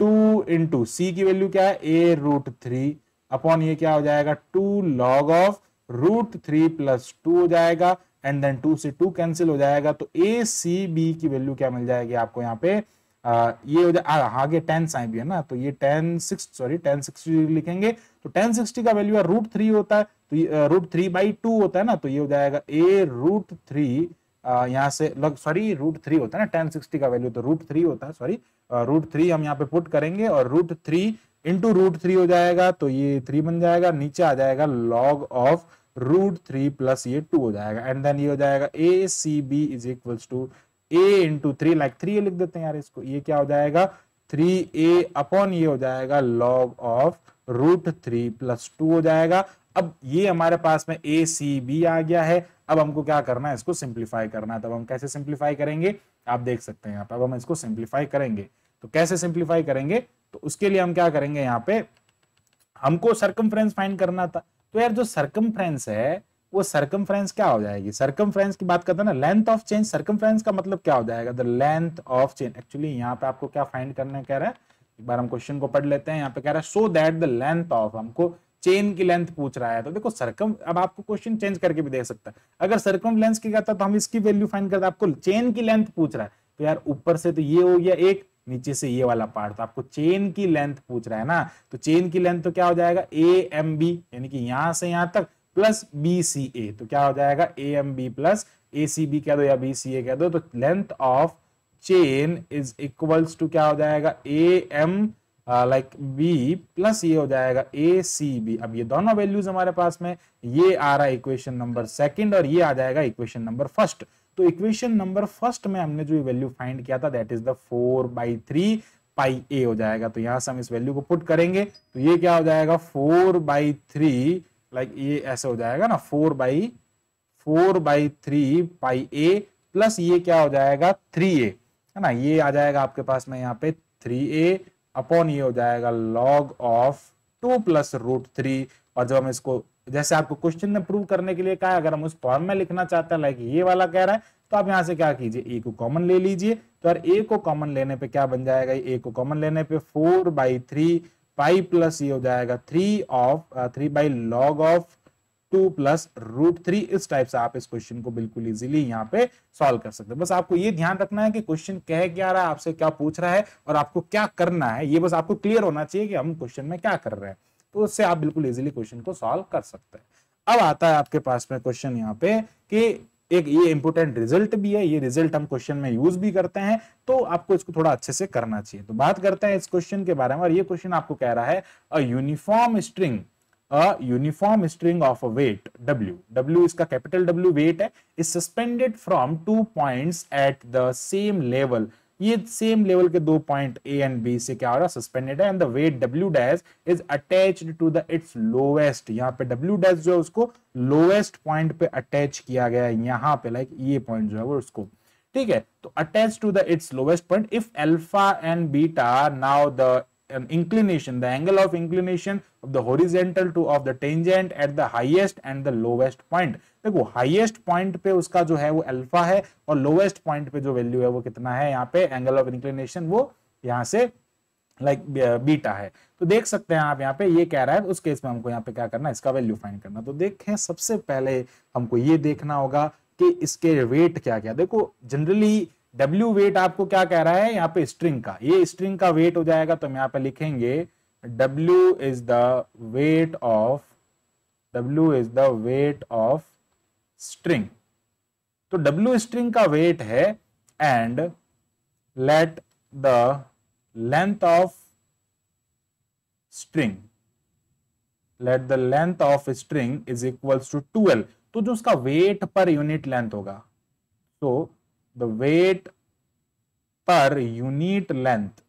टू इंटू सी की वैल्यू क्या है? ए रूट थ्री अपॉन ये क्या हो जाएगा? Two log of root three plus two हो जाएगा एंड देन टू से टू कैंसिल हो जाएगा तो ए सी बी की वैल्यू क्या मिल जाएगी आपको यहाँ पे? आ, ये हो जाए आगे टेन साइन भी है ना तो ये tan six sorry tan sixty लिखेंगे तो टेन सिक्सटी का वैल्यू रूट थ्री होता है तो रूट थ्री बाई टू होता है ना तो ये हो जाएगा ए रूट थ्री यहाँ से लग सॉरी रूट थ्री होता है ना टेन सिक्सटी का वैल्यू तो रूट थ्री होता है सॉरी रूट थ्री हम यहाँ पे पुट करेंगे और root three into root three हो जाएगा तो ये थ्री बन जाएगा, नीचे आ जाएगा log of root three plus ये टू हो जाएगा एंड देन ये हो जाएगा A C B is equals to a into three like three लिख देते हैं यार इसको, ये क्या हो जाएगा? थ्री ए अपॉन ये हो जाएगा log of root three plus two हो जाएगा। अब ये हमारे पास में ए सी बी आ गया है, अब हमको क्या करना है, इसको सिंप्लीफाई करना है। तब हम कैसे सिंप्लीफाई करेंगे? आप देख सकते हैं यहाँ पे, अब हम इसको सिंप्लीफाई करेंगे। तो कैसे सिंप्लीफाई करेंगे? तो उसके लिए हम क्या करेंगे यहाँ पे? हमको सरकमफ्रेंस फाइंड करना था। तो यार जो सरकमफ्रेंस है, वो सरकमफ्रेंस क्या हो जाएगी? सरकमफ्रेंस की बात करते हैं ना लेंथ ऑफ़ चेंज सरकमफ्रेंस का मतलब क्या हो जाएगा? The length of change actually यहाँ पे आपको क्या फाइंड करना कह रहा है? एक बार हम क्वेश्चन को पढ़ लेते हैं। यहाँ पे कह रहा है so that the length of हमको चेन की लेंथ पूछ रहा है। तो देखो सरकम अब आपको क्वेश्चन चेंज करके भी दे सकता है। अगर सरकम लेंथ की कहता तो हम इसकी वैल्यू फाइंड करते आपको चेन की लेंथ पूछ रहा है। तो यार, ऊपर से तो ये हो गया एक नीचे से ये वाला पार्ट तो आपको चेन की लेंथ पूछ रहा है ना? तो चेन की लेंथ तो क्या हो जाएगा? ए एम बी यानी कि यहाँ से यहाँ तक प्लस बी सी ए तो क्या हो जाएगा? A M B plus A C B कह दो या बी सी ए कह दो। तो length of chain is equals to क्या हो जाएगा? A M like B plus ये हो जाएगा। ए सी बी अब ये दोनों वैल्यूज़ हमारे पास में, ये आ रहा है इक्वेशन नंबर सेकंड और ये आ जाएगा इक्वेशन नंबर फ़र्स्ट तो इक्वेशन नंबर फ़र्स्ट में हमने जो वैल्यू फाइंड किया था that is the four by three pi a हो जाएगा। तो यहाँ से हम इस वैल्यू को पुट करेंगे तो ये क्या हो जाएगा? फोर बाई थ्री लाइक ये ऐसे हो जाएगा ना four by four by three pi a plus ये क्या हो जाएगा? थ्री ए है ना? ये आ जाएगा आपके पास में यहाँ पे थ्री ए अपॉन ये हो जाएगा log of two plus root three और जब हम इसको जैसे आपको क्वेश्चन में प्रूव करने के लिए कहा अगर हम उस फॉर्म में लिखना चाहते हैं लाइक ये वाला कह रहा है तो आप यहाँ से क्या कीजिए ए को कॉमन ले लीजिए तो यार ए को कॉमन लेने पे क्या बन जाएगा? ए को कॉमन लेने पे four by three pi plus ये हो जाएगा three of three by log of two plus root three इस टाइप से आप इस क्वेश्चन को बिल्कुल इजीली यहाँ पे सॉल्व कर सकते हैं। बस आपको ये ध्यान रखना है कि क्वेश्चन कह क्या रहा है, आपसे क्या पूछ रहा है, और आपको क्या करना है, ये बस आपको क्लियर होना चाहिए कि हम क्वेश्चन में क्या कर रहे हैं। तो उससे आप बिल्कुल इजीली क्वेश्चन को सॉल्व कर सकते हैं। अब आता है आपके पास में क्वेश्चन यहाँ पे कि एक ये इंपोर्टेंट रिज़ल्ट भी है, ये रिज़ल्ट हम क्वेश्चन में यूज़ भी करते हैं तो आपको इसको थोड़ा अच्छे से करना चाहिए। तो बात करते हैं इस क्वेश्चन के बारे में और ये क्वेश्चन आपको कह रहा है a uniform string a uniform string of a weight, w. W इसका कैपिटल w weight है, is suspended from two points at the same level. ये सेम लेवल के दो पॉइंट ए एंड बी से क्या हो रहा सस्पेंडेड है and the weight W dash is attached to the its lowest यहाँ पे डब्ल्यू डैश जो है उसको लोएस्ट पॉइंट पे अटैच किया गया है। यहाँ पे लाइक ये पॉइंट जो है वो उसको। ठीक है? तो attach to the its lowest point if alpha and beta now the an inclination the angle of inclination of the horizontal to of the tangent at the highest and the lowest point. देखो highest point पे उसका जो है वो alpha है और lowest point पे जो वैल्यू है वो कितना है? यहाँ पे एंगल ऑफ़ इंक्लिनेशन वो यहाँ से लाइक like, बीटा है। तो देख सकते हैं आप यहाँ पे ये कह रहा है उस केस में हमको यहाँ पे क्या करना है? इसका वैल्यू फाइंड करना। तो देखें सबसे पहले हमको ये देखना होगा कि इसके वेट क्या क्या देखो जनरली डब्ल्यू वेट आपको क्या कह रहा है? यहाँ पे स्ट्रिंग का। ये स्ट्रिंग का वेट हो जाएगा तो हम यहाँ पे लिखेंगे W is the weight of W is the weight of string तो डब्ल्यू स्ट्रिंग का वेट है and let the length of string let the length of string is equals to twelve तो जो उसका वेट पर यूनिट लेंथ होगा तो the weight per unit length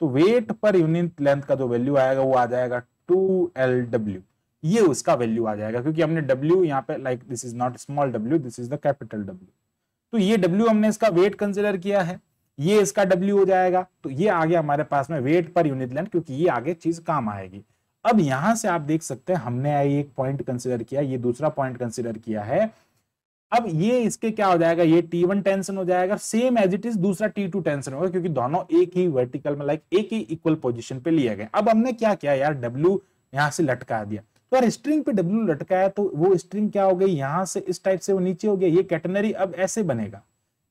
तो वेट पर यूनिट लेंथ का जो वैल्यू आएगा वो आ जाएगा टू एल डब्ल्यू ये उसका वैल्यू आ जाएगा, क्योंकि हमने डब्ल्यू यहाँ पे like this is not small W this is the capital W तो ये डब्ल्यू हमने इसका वेट कंसिडर किया है, ये इसका डब्ल्यू हो जाएगा तो ये आ गया हमारे पास में वेट पर यूनिट लेंथ क्योंकि ये आगे चीज़ काम आएगी। अब यहाँ से आप देख सकते हैं, हमने एक पॉइंट कंसिडर किया, ये दूसरा पॉइंट कंसिडर किया है अब ये इसके क्या हो जाएगा? ये टी वन टेंशन हो जाएगा सेम एज इट इज़ दूसरा टी टू टेंशन होगा, क्योंकि दोनों एक ही वर्टिकल में लाइक एक ही इक्वल पोजीशन पे लिया गया अब हमने क्या किया यार? डब्ल्यू यहाँ से लटका दिया। तो यार स्ट्रिंग पे डब्ल्यू लटकाया तो वो स्ट्रिंग क्या हो गई? यहाँ से इस टाइप से वो नीचे हो गया। ये कैटनरी अब ऐसे बनेगा।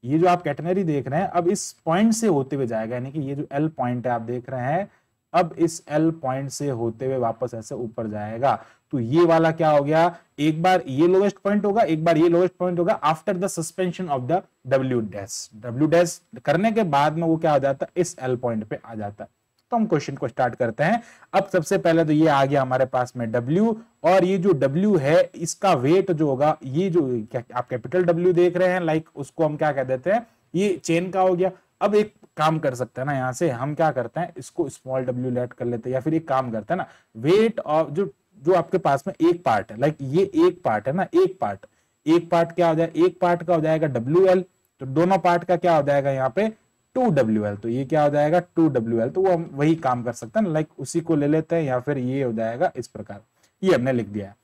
ये जो आप कैटनरी देख रहे हैं, अब इस पॉइंट से होते हुए जाएगा, यानी कि ये जो एल पॉइंट है, आप देख रहे हैं, अब इस एल पॉइंट से होते हुए वापस ऐसे ऊपर जाएगा। तो ये वाला क्या हो गया? एक बार ये लोवेस्ट पॉइंट होगा, एक बार ये लोवेस्ट पॉइंट होगा after the suspension of the W dash W dash करने के बाद में वो क्या हो जाता है? इस एल पॉइंट पे आ जाता है। तो हम क्वेश्चन को स्टार्ट करते हैं। अब सबसे पहले तो ये आ गया हमारे पास में W, और ये जो W है, इसका वेट जो होगा, ये जो क्या, आप कैपिटल W देख रहे हैं लाइक उसको हम क्या कह देते हैं? ये चेन का हो गया। अब एक काम कर सकते हैं ना यहाँ से, हम क्या करते हैं? इसको स्मॉल डब्ल्यू लेट कर लेते हैं, या फिर एक काम करते हैं ना वेट ऑफ़ जो जो आपके पास में एक पार्ट है। लाइक ये एक पार्ट है ना, एक पार्ट एक पार्ट क्या हो जाए, एक पार्ट का हो जाएगा डब्ल्यू एल तो दोनों पार्ट का क्या हो जाएगा यहाँ पे? टू डब्ल्यू एल तो ये क्या हो जाएगा? टू डब्ल्यू एल तो वो हम वही काम कर सकते हैं लाइक उसी को ले लेते हैं या फिर ये हो जाएगा इस प्रकार। ये हमने लिख दिया है।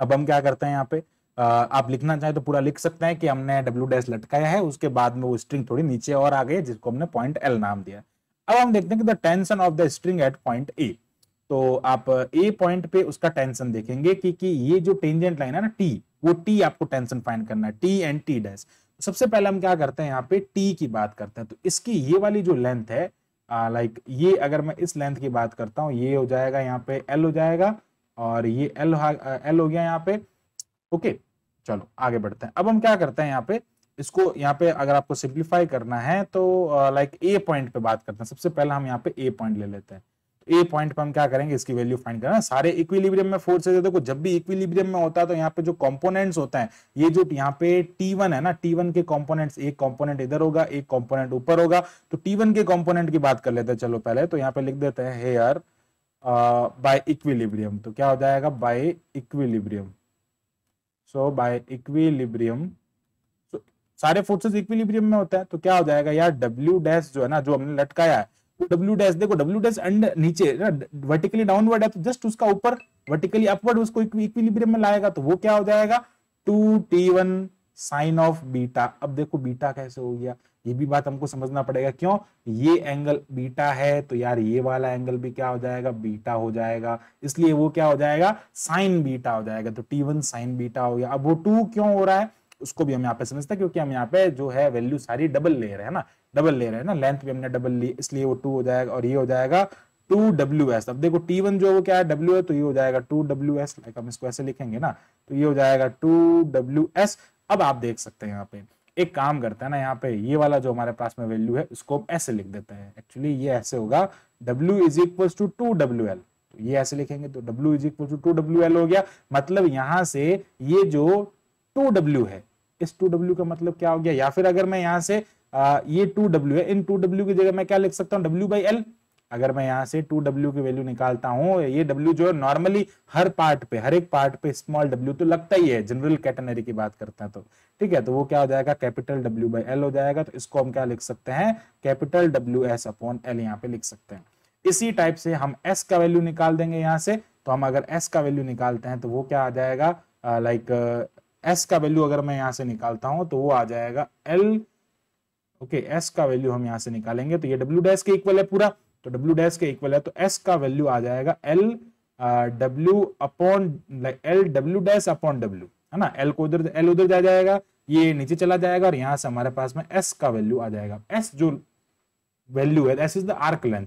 अब हम क्या करते हैं यहाँ पे? आप लिखना चाहे तो पूरा लिख सकते हैं कि हमने डब्ल्यू डैश लटकाया है, उसके बाद में वो स्ट्रिंग थोड़ी नीचे और आ गई जिसको हमने पॉइंट एल नाम दिया अब हम देखते हैं कि the tension of the string at point A तो आप ए पॉइंट पे उसका टेंशन देखेंगे कि, कि ये जो टेंजेंट लाइन है ना टी वो टी आपको टेंशन फाइंड करना है टी एंड टी डैश सबसे पहले हम क्या करते हैं यहाँ पे टी की बात करते हैं। तो इसकी ये वाली जो लेंथ है लाइक ये अगर मैं इस लेंथ की बात करता हूँ ये हो जाएगा यहाँ पे एल हो जाएगा और ये एल एल हो गया यहाँ पे। ओके चलो आगे बढ़ते हैं। अब हम क्या करते हैं यहाँ पे इसको यहाँ पे अगर आपको सिंप्लीफाई करना है तो लाइक ए पॉइंट पे बात करते हैं। सबसे पहले हम यहाँ पे ए पॉइंट ले लेते हैं। ए पॉइंट पर हम क्या करेंगे, इसकी वैल्यू फाइंड करना। सारे इक्विलिब्रियम में फोर्सेज देखो, जब भी इक्विलिब्रियम में होता है तो यहाँ पे जो कंपोनेंट्स होता है, ये जो यहाँ पे T1 है ना T1 के कंपोनेंट्स एक कंपोनेंट इधर होगा, एक कंपोनेंट ऊपर होगा। तो T1 के कंपोनेंट की बात कर लेते हैं, चलो पहले तो यहाँ पे लिख देते हैं हेयर बाय इक्विलिब्रियम तो क्या हो जाएगा by equilibrium so by equilibrium सारे फोर्सेस इक्विलिब्रियम में होता है तो क्या हो जाएगा, यार डब्ल्यू डैश जो है ना, जो हमने लटकाया है डब्ल्यू डैश देखो डब्ल्यू डैश अंडर नीचे वर्टिकली डाउनवर्ड है तो जस्ट उसका ऊपर वर्टिकली अपवर्ड उसको इक्विलिब्रियम में लाएगा तो वो क्या हो जाएगा? Two T one sine of beta अब देखो बीटा कैसे हो गया? ये भी बात हमको समझना पड़ेगा, क्यों? ये एंगल बीटा है तो यार ये वाला एंगल भी क्या हो जाएगा? बीटा हो जाएगा। इसलिए वो क्या हो जाएगा? साइन बीटा हो जाएगा तो टी वन साइन बीटा हो गया। अब वो टू क्यों हो रहा है? उसको भी हम यहाँ पे समझते हैं, क्योंकि हम यहाँ पे जो है वैल्यू सारी डबल ले रहे हैं ना। डबल ले रहे हैं ना। लेंथ भी हमने डबल ली, इसलिए वो टू हो जाएगा और ये हो जाएगा टू डब्ल्यू एस अब देखो टी वन जो वो क्या है? डब्ल्यू है तो ये हो जाएगा टू डब्ल्यू एस लाइक हम इसको ऐसे लिखेंगे ना तो ये हो जाएगा टू डब्ल्यू एस अब आप देख सकते हैं यहाँ पे, एक काम करते हैं ना, यहाँ पे ये वाला जो हमारे पास में वैल्यू है, उसको ऐसे लिख देते हैं। एक्चुअली ये ऐसे होगा, W is equal to two W L तो ये ऐसे लिखेंगे तो W is equal to two W L हो गया। मतलब यहाँ से ये जो टू डब्ल्यू है, इस टू डब्ल्यू का मतलब क्या हो गया? या फिर अगर मैं यहाँ से ये टू डब्ल्यू है। इन टू डब्ल्यू की जगह मैं क्या लिख सकता हूँ? डब्ल्यू बाई एल अगर मैं यहाँ से टू डब्ल्यू की वैल्यू निकालता हूँ, ये डब्ल्यू जो है नॉर्मली हर पार्ट पे, हर एक पार्ट पे स्मॉल डब्ल्यू तो लगता ही है जनरल कैटेनरी की बात करते हैं तो। ठीक है तो वो क्या हो जाएगा? कैपिटल डब्ल्यू बाई एल हो जाएगा। तो इसको हम क्या लिख सकते हैं? Capital W s upon L यहाँ पे लिख सकते हैं। इसी टाइप से हम एस का वैल्यू निकाल देंगे यहाँ से। तो हम अगर एस का वैल्यू निकालते हैं तो वो क्या आ जाएगा? लाइक एस का वैल्यू अगर मैं यहाँ से निकालता हूँ तो वो आ जाएगा एल ओके एस का वैल्यू हम यहाँ से निकालेंगे तो ये डब्ल्यू डैश के इक्वल है पूरा तो डब्ल्यू डैश के इक्वल है तो एस का वैल्यू आ जाएगा L W upon L W dash upon W है ना? एल को उधर एल उधर जा जाएगा, ये नीचे चला जाएगा, और यहाँ से हमारे पास में एस का वैल्यू आ जाएगा। एस जो वैल्यू है S is the arc length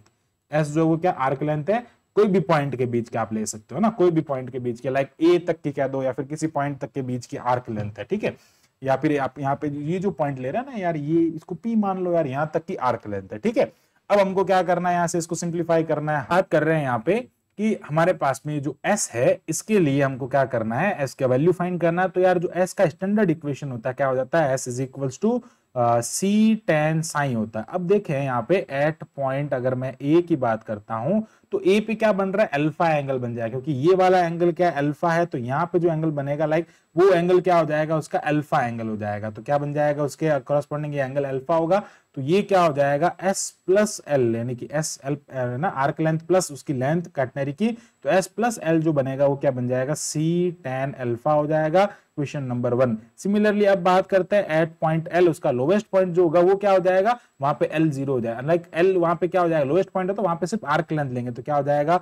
S जो वो क्या आर्क लेंथ है? कोई भी पॉइंट के बीच के आप ले सकते हो ना? कोई भी पॉइंट के बीच के लाइक ए तक की कह दो, या फिर किसी पॉइंट तक के बीच की आर्क लेंथ है, ठीक है? या फिर आप यहाँ पे ये जो पॉइंट ले रहे हैं ना, यार ये इसको पी मान लो यार, यहाँ तक की आर्क लेंथ है, ठीक है? अब हमको क्या करना है यहाँ से, इसको सिंप्लीफाई करना है। बात कर रहे हैं यहाँ पे कि हमारे पास में जो एस है, इसके लिए हमको क्या करना है एस का वैल्यू फाइंड करना है। तो यार जो एस का स्टैंडर्ड इक्वेशन होता है, क्या हो जाता है? S is equals to C tan sine होता है। अब देखें यहाँ पे एट पॉइंट अगर मैं ए की बात करता हूँ तो ए पे क्या बन रहा है? अल्फ़ा एंगल बन जाएगा, क्योंकि ये वाला एंगल क्या अल्फ़ा है तो यहाँ पे जो एंगल बनेगा लाइक वो एंगल क्या हो जाएगा? उसका अल्फ़ा एंगल हो जाएगा। तो क्या बन जाएगा? उसके करस्पॉन्डिंग एंगल अल्फ़ा होगा। तो ये क्या हो जाएगा? S प्लस एल यानी कि s एल ना आर्क लेंथ प्लस उसकी लेंथ कटनरी की। तो s प्लस एल जो बनेगा, वो क्या बन जाएगा? C टेन अल्फ़ा हो जाएगा। क्वेश्चन नंबर वन सिमिलरली अब बात करते हैं एट पॉइंट एल उसका लोवेस्ट पॉइंट जो होगा, वो क्या हो जाएगा? वहाँ पे एल ज़ीरो हो जाएगा। लाइक एल वहाँ पे क्या हो जाएगा? लोवेस्ट पॉइंट है तो वहाँ पे सिर्फ़ आर्क लेंथ लेंगे। तो क्या हो जाएगा?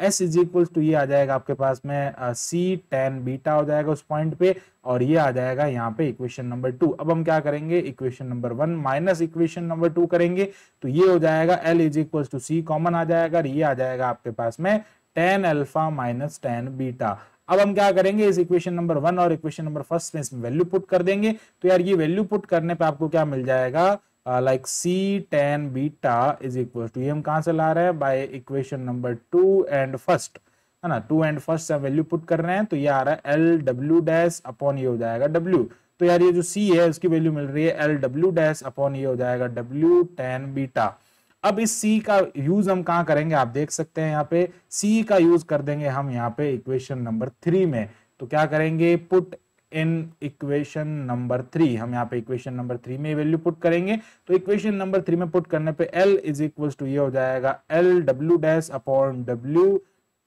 एस इज़ इक्वल टू ये आ जाएगा आपके पास में सी टेन बीटा हो जाएगा उस पॉइंट पे और ये आ जाएगा यहाँ पे इक्वेशन नंबर टू अब हम क्या करेंगे? Equation number one minus equation number two करेंगे। तो ये हो जाएगा L is equal to C common आ जाएगा ये आ जाएगा आपके पास में tan alpha minus tan beta अब हम क्या करेंगे? इस इक्वेशन नंबर वन और इक्वेशन नंबर फ़र्स्ट में इसमें वैल्यू पुट कर देंगे। तो यार ये वैल्यू पुट करने पे आपको क्या मिल जाएगा? Like C tan beta is equal to ये हम कहाँ से ला रहे हैं? By equation number two and first है ना टू एंड फ़र्स्ट से वैल्यू पुट कर रहे हैं तो ये आ रहा है एल डब्ल्यू डैश अपॉन ये हो जाएगा डब्ल्यू तो यार ये जो सी है, उसकी वैल्यू मिल रही है एल डब्ल्यू डैश अपॉन ये हो जाएगा डब्ल्यू टेन बीटा अब इस सी का यूज़ हम कहा करेंगे? आप देख सकते हैं यहाँ पे सी का यूज़ कर देंगे हम यहाँ पे इक्वेशन नंबर थ्री में. तो क्या करेंगे? Put in equation number three हम यहाँ पे इक्वेशन नंबर थ्री में वैल्यू पुट करेंगे. तो इक्वेशन नंबर थ्री में पुट करने पे एल इज़ इक्वल टू ये हो जाएगा L W dash upon W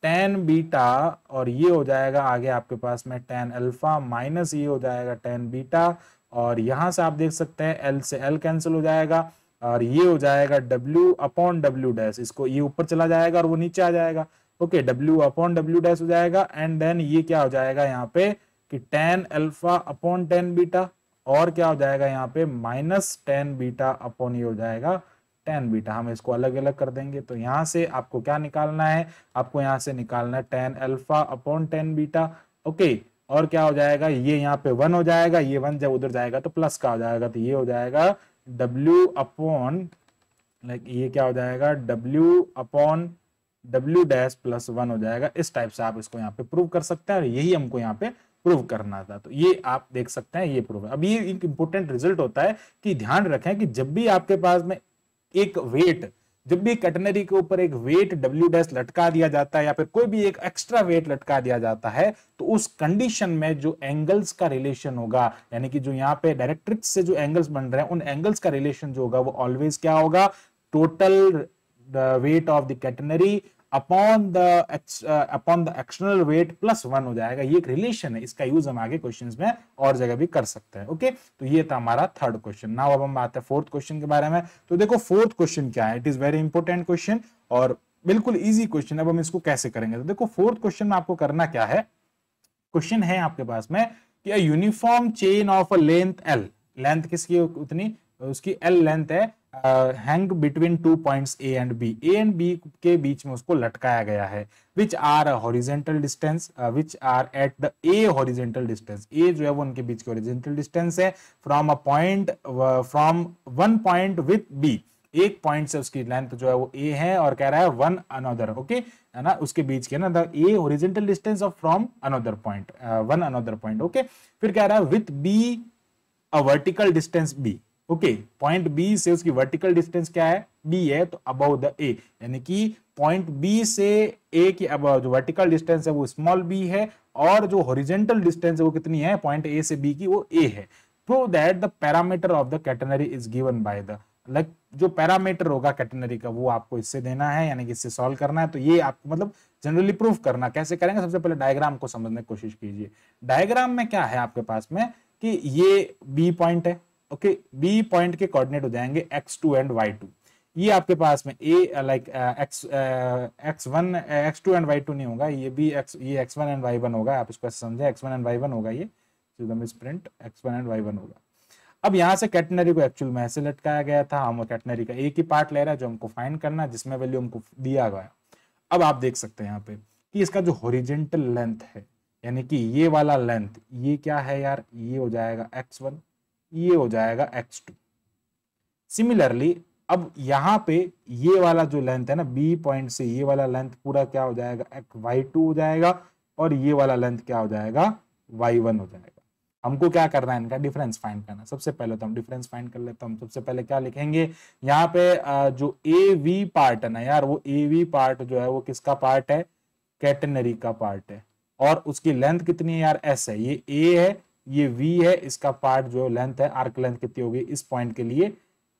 tan beta और ये हो जाएगा आगे आपके पास में टेन अल्फ़ा माइनस ये हो जाएगा टेन बीटा और यहाँ से आप देख सकते हैं एल से एल कैंसिल हो जाएगा और ये हो जाएगा डब्ल्यू अपॉन डब्ल्यू डैश इसको ये ऊपर चला जाएगा और वो नीचे आ जाएगा। Okay W upon W dash हो जाएगा एंड देन ये क्या हो जाएगा यहाँ पे कि tan alpha upon tan beta और क्या हो जाएगा यहाँ पे माइनस टेन बीटा अपॉन ये हो जाएगा। टेन बीटा हम इसको अलग अलग कर देंगे। तो यहाँ से आपको क्या निकालना है? आपको यहाँ से निकालना है tan alpha upon tan beta okay, और क्या हो जाएगा? ये यहाँ पे वन हो जाएगा, ये वन जब उधर जाएगा तो प्लस का हो जाएगा तो ये हो जाएगा डब्ल्यू अपॉन लाइक ये क्या हो जाएगा? W upon W dash plus one हो जाएगा। इस टाइप से आप इसको यहाँ पे प्रूव कर सकते हैं और यही हमको यहाँ पे प्रूव करना था। तो ये आप देख सकते हैं, ये प्रूव है। अब ये एक इंपॉर्टेंट रिज़ल्ट होता है कि ध्यान रखें कि जब भी आपके पास में एक वेट जब भी कटनरी के ऊपर एक वेट डब्ल्यू डैश लटका दिया जाता है या फिर कोई भी एक एक्स्ट्रा वेट लटका दिया जाता है तो उस कंडीशन में जो एंगल्स का रिलेशन होगा, यानी कि जो यहाँ पे डायरेक्ट्रिक्स से जो एंगल्स बन रहे हैं, उन एंगल्स का रिलेशन जो होगा वो ऑलवेज क्या होगा? Total weight of the catenary upon the upon the external weight plus one हो जाएगा। ये एक रिलेशन है, इसका यूज़ हम आगे क्वेश्चंस में और जगह भी कर सकते हैं ओके तो ये था हमारा थर्ड क्वेश्चन नाउ अब हम बात है फोर्थ क्वेश्चन के बारे में। तो देखो फोर्थ क्वेश्चन क्या है? It is very important question और बिल्कुल इजी क्वेश्चन अब हम इसको कैसे करेंगे? तो देखो फोर्थ क्वेश्चन में आपको करना क्या है? क्वेश्चन है आपके पास में कि uniform chain of a length L length किसकी उतनी, उसकी एल लेंथ है hang between two points A and B. A and B के बीच में उसको लटकाया गया है which are horizontal distance which are at the A horizontal distance A जो है वो उनके बीच की हॉरिजेंटल डिस्टेंस है from a point from one point with B एक पॉइंट से उसकी लेंथ जो है वो ए है और कह रहा है वन अनदर ओके है ना? उसके बीच के ना the A horizontal distance of from another point one another point okay फिर कह रहा है with B a vertical distance B okay point B से उसकी वर्टिकल डिस्टेंस क्या है? बी है तो अबव द ए यानी कि पॉइंट बी से ए की अब जो वर्टिकल डिस्टेंस है, वो स्मॉल बी है और जो हॉरिजेंटल डिस्टेंस है, वो कितनी है? पॉइंट ए से बी की, वो ए है. Prove that the parameter of the catenary is given by the like जो पैरामीटर होगा कैटेनरी का, वो आपको इससे देना है, यानी कि इससे सॉल्व करना है तो ये आपको मतलब जनरली प्रूफ करना कैसे करेंगे? सबसे पहले डायग्राम को समझने की कोशिश कीजिए। डायग्राम में क्या है आपके पास में? कि ये बी पॉइंट है। ओके बी पॉइंट के कोऑर्डिनेट हो जाएँगे X two and Y two ये आपके पास में A like X X one X two and Y two नहीं होगा, ये भी एक्स ये X one and Y one होगा, आप इसको समझे X one and Y one होगा ये print X one and Y one होगा। अब यहाँ से कैटनरी को एक्चुअल में ऐसे लटकाया गया था, हम कैटनरी का एक ही पार्ट ले रहा है, जो हमको फाइन करना है, जिसमें वैल्यू हमको दिया गया अब आप देख सकते हैं यहाँ पे कि इसका जो होरिजेंटल लेंथ है, यानी कि ये वाला लेंथ ये क्या है यार? ये हो जाएगा एक्स वन ये हो जाएगा एक्स टू सिमिलरली अब यहाँ पे ये वाला जो लेंथ है ना बी पॉइंट से ये वाला लेंथ पूरा क्या हो जाएगा एक्स वाई टू हो जाएगा और ये वाला लेंथ क्या हो जाएगा वाई वन हो जाएगा। हमको क्या करना है इनका? डिफरेंस फाइंड करना सबसे पहले तो हम डिफरेंस फाइंड कर लेते हैं। हम सबसे पहले क्या लिखेंगे? यहाँ पे जो ए वी पार्ट है ना यार, वो ए वी पार्ट जो है, वो किसका पार्ट है? कैटनरी का पार्ट है। और उसकी लेंथ कितनी है यार? एस है। ये ए है ये वी है, इसका पार्ट जो लेंथ है आर्क लेंथ कितनी होगी? इस पॉइंट के लिए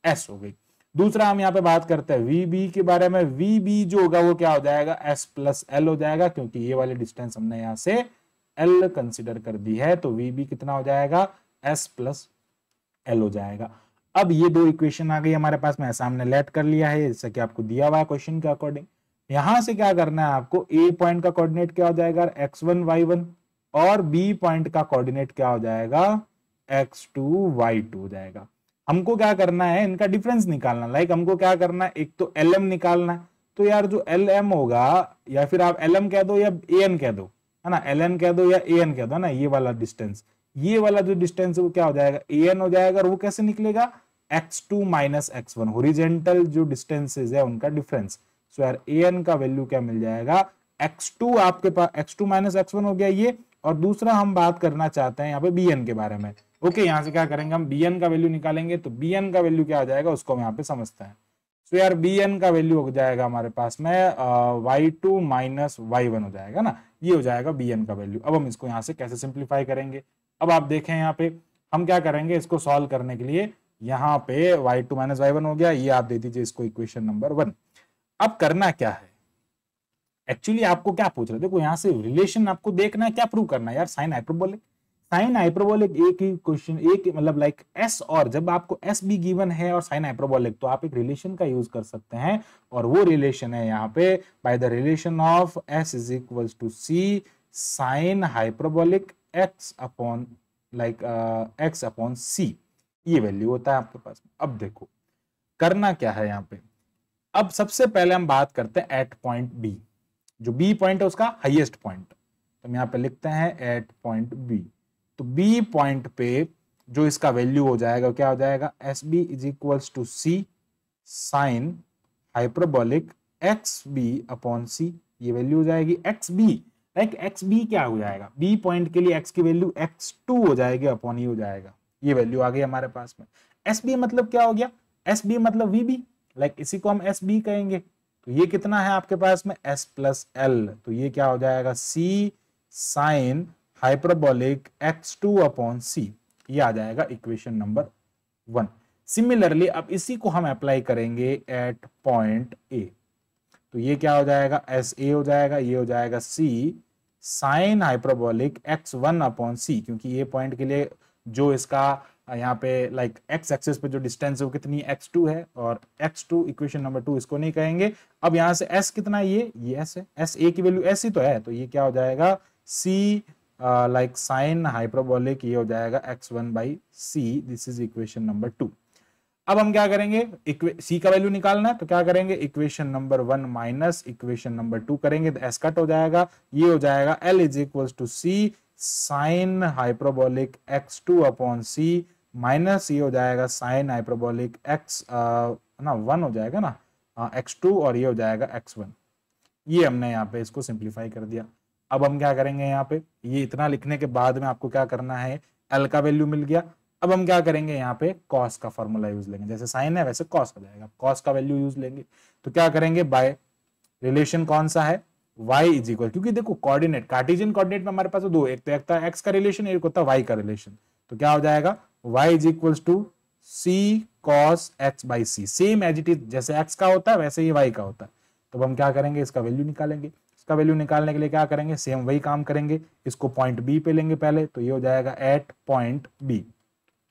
एस हो गई दूसरा हम यहाँ पे बात करते हैं वी बी के बारे में। वी बी जो होगा, वो क्या हो जाएगा? एस प्लस एल हो जाएगा, क्योंकि ये वाली डिस्टेंस हमने यहाँ से एल कंसिडर कर दी है तो वी बी कितना हो जाएगा? एस प्लस एल हो जाएगा। अब ये दो इक्वेशन आ गई हमारे पास, में सामने लेट कर लिया है, जैसा कि आपको दिया हुआ है क्वेश्चन के अकॉर्डिंग यहाँ से क्या करना है आपको? ए पॉइंट का कोऑर्डिनेट क्या हो जाएगा? एक्स वन वाई वन और बी पॉइंट का कोऑर्डिनेट क्या हो जाएगा? एक्स टू वाई टू हो जाएगा। हमको क्या करना है? इनका डिफरेंस निकालना। लाइक हमको क्या करना है? एक तो एल एम निकालना है। तो यार जो एल एम होगा, या फिर आप एल एम कह दो या ए एन कह दो, है ना? एल एन कह दो या ए एन कह दो ना? ये वाला डिस्टेंस ये वाला जो डिस्टेंस है, वो क्या हो जाएगा? ए एन हो जाएगा और वो कैसे निकलेगा? X two minus X one horizontal जो डिस्टेंसेज है, उनका डिफरेंस सो यार ए एन का वैल्यू क्या मिल जाएगा? एक्स टू आपके पास X two minus X one हो गया ये। और दूसरा हम बात करना चाहते हैं यहाँ पे बी एन के बारे में। ओके यहाँ से क्या करेंगे हम? बी एन का वैल्यू निकालेंगे तो बी एन का वैल्यू क्या आ जाएगा उसको हम यहाँ पे समझते हैं। तो यार बी एन का वैल्यू हो जाएगा हमारे पास में Y two minus Y one हो जाएगा ना? ये हो जाएगा बी एन का वैल्यू अब हम इसको यहाँ से कैसे सिंप्लीफाई करेंगे? अब आप देखें यहाँ पे, हम क्या करेंगे इसको सॉल्व करने के लिए? यहाँ पे Y two minus Y one हो गया, ये आप दे दीजिए इसको इक्वेशन नंबर वन अब करना क्या है? एक्चुअली आपको क्या पूछ रहे देखो, यहाँ से रिलेशन आपको देखना है, क्या प्रूव करना है? यार साइन हाइपरबोलिक साइन हाइपरबोलिक एक ही क्वेश्चन एक मतलब लाइक एस और, जब आपको एस बी गिवन है और साइन हाइपरबोलिक तो आप एक रिलेशन का यूज़ कर सकते हैं और वो रिलेशन है यहाँ पे by the relation of S is equal to C sine hyperbolic X upon like X upon C ये वैल्यू होता है आपके पास। अब देखो, करना क्या है यहाँ पे? अब सबसे पहले हम बात करते हैं एट पॉइंट बी जो बी पॉइंट है उसका हाईएस्ट पॉइंट तो हम यहाँ पे लिखते हैं एट पॉइंट बी तो बी पॉइंट पे जो इसका वैल्यू हो जाएगा क्या हो जाएगा? S B is equal to C sine hyperbolic X B upon C ये वैल्यू हो जाएगी X B like X B क्या हो जाएगा? बी पॉइंट के लिए एक्स की वैल्यू एक्स टू हो जाएगी अपॉन ई हो जाएगा। ये वैल्यू आ गई हमारे पास में। एस बी मतलब क्या हो गया? एस बी मतलब वी बी लाइक इसी को हम एस बी कहेंगे। तो ये कितना है आपके पास में? S प्लस एल तो ये क्या हो जाएगा? C sine hyperbolic X two upon C ये आ जाएगा इक्वेशन नंबर वन सिमिलरली अब इसी को हम अप्लाई करेंगे एट पॉइंट ए तो ये क्या हो जाएगा? एस ए हो जाएगा, ये हो जाएगा C sine hyperbolic X one upon C क्योंकि ये पॉइंट के लिए जो इसका यहाँ पे लाइक एक्स एक्सेस पे जो डिस्टेंस है वो कितनी एक्स टू है और X two equation number two इसको नहीं कहेंगे। अब यहाँ से एस कितना है? ये ये एस है। एस ए की वैल्यू एस ही तो है तो ये क्या हो जाएगा? सी लाइक साइन हाइप्रोबोलिक ये हो जाएगा X one by C this is equation number two अब हम क्या करेंगे? सी का वैल्यू निकालना है तो क्या करेंगे? Equation number one minus equation number two करेंगे तो एस कट हो जाएगा। ये हो जाएगा L is equal to C sine hyperbolic X two upon C minus ये हो जाएगा साइन हाइप्रोबोलिक एक्स ना, वन हो जाएगा ना एक्स टू और ये हो जाएगा एक्स वन ये हमने यहाँ पे इसको सिंप्लीफाई कर दिया। अब हम क्या करेंगे यहाँ पे? ये इतना लिखने के बाद में आपको क्या करना है? एल का वैल्यू मिल गया। अब हम क्या करेंगे यहाँ पे? कॉस का फॉर्मूला यूज़ लेंगे। जैसे साइन है, वैसे कॉस हो जाएगा। कॉस का वैल्यू यूज़ लेंगे। तो क्या करेंगे? बाय रिलेशन कौन सा है? Y इज़ इक्वल क्योंकि देखो कोऑर्डिनेट कार्टेशियन कोऑर्डिनेट में हमारे पास दो, एक तो एक था x का रिलेशन एक होता है y का रिलेशन तो क्या हो जाएगा? y is equal to C cos X by C same as it is जैसे x का होता है, वैसे ही y का होता है। तो हम क्या करेंगे? इसका वैल्यू निकालेंगे। इसका वैल्यू निकालने के लिए क्या करेंगे? सेम वही काम करेंगे। इसको पॉइंट बी पे लेंगे पहले तो ये हो जाएगा एट पॉइंट बी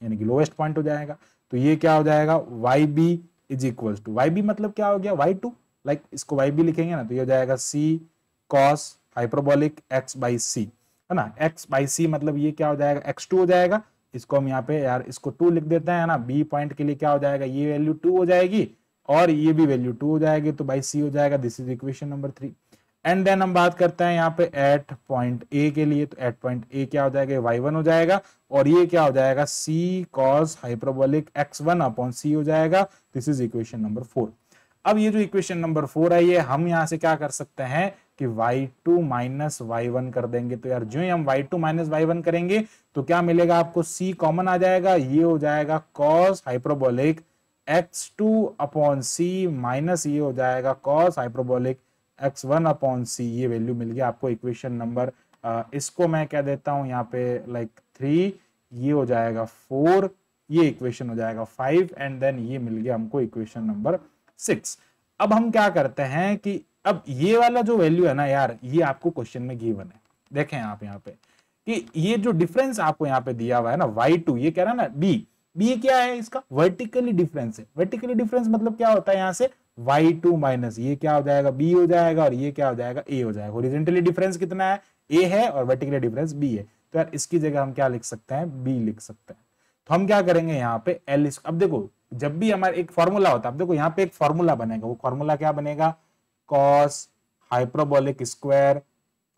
यानी कि लोएस्ट पॉइंट हो जाएगा। तो ये क्या हो जाएगा? Y B is equal to Y B मतलब क्या हो गया? वाई टू लाइक इसको वाई बी लिखेंगे ना तो ये हो जाएगा C cos hyperbolic X by C है ना? एक्स बाई सी मतलब ये क्या हो जाएगा? एक्स टू हो जाएगा। इसको हम यहाँ पे यार, इसको टू लिख देते हैं ना? बी पॉइंट के लिए क्या हो जाएगा? ये वैल्यू टू हो जाएगी और ये भी वैल्यू टू हो जाएगी तो बाई सी हो जाएगा। This is equation number three and then हम बात करते हैं यहाँ पे एट पॉइंट ए के लिए। तो एट पॉइंट ए क्या हो जाएगा? वाई वन हो जाएगा और ये क्या हो जाएगा? C cos hyperbolic X one upon C हो जाएगा। This is equation number four अब ये जो इक्वेशन नंबर फोर आई है हम यहाँ से क्या कर सकते हैं? कि y2 माइनस वाई कर देंगे। तो यार जो ही हम y2 माइनस वाई करेंगे तो क्या मिलेगा आपको? C कॉमन आ जाएगा। ये हो जाएगा cos hyperbolic x2 upon C minus ये हो जाएगा cos hyperbolic X one upon C ये वैल्यू मिल गया आपको इक्वेशन नंबर इसको मैं क्या देता हूँ यहाँ पे लाइक like, थ्री ये हो जाएगा फोर ये इक्वेशन हो जाएगा फाइव एंड देन ये मिल गया हमको इक्वेशन नंबर सिक्स अब हम क्या करते हैं कि अब ये वाला जो वैल्यू है ना यार, ये आपको क्वेश्चन में गिवन है। देखें आप यहाँ पे कि ये जो डिफरेंस आपको यहाँ पे दिया हुआ है ना वाई टू ये कह रहा है ना बी बी क्या है इसका? वर्टिकली डिफरेंस है। वर्टिकली डिफरेंस मतलब क्या होता है यहाँ से? वाई टू माइनस ये क्या हो जाएगा? बी हो जाएगा और ये क्या हो जाएगा? ए हो जाएगा। ओरिजेंटली डिफरेंस कितना है? ए है और वर्टिकली डिफरेंस बी है। तो यार इसकी जगह हम क्या लिख सकते हैं? बी लिख सकते हैं। तो हम क्या करेंगे यहाँ पे एल अब देखो, जब भी हमारे एक फॉर्मूला होता है, अब देखो यहाँ पे एक फॉर्मूला बनेगा। वो फॉर्मूला क्या बनेगा? Cos hyperbolic square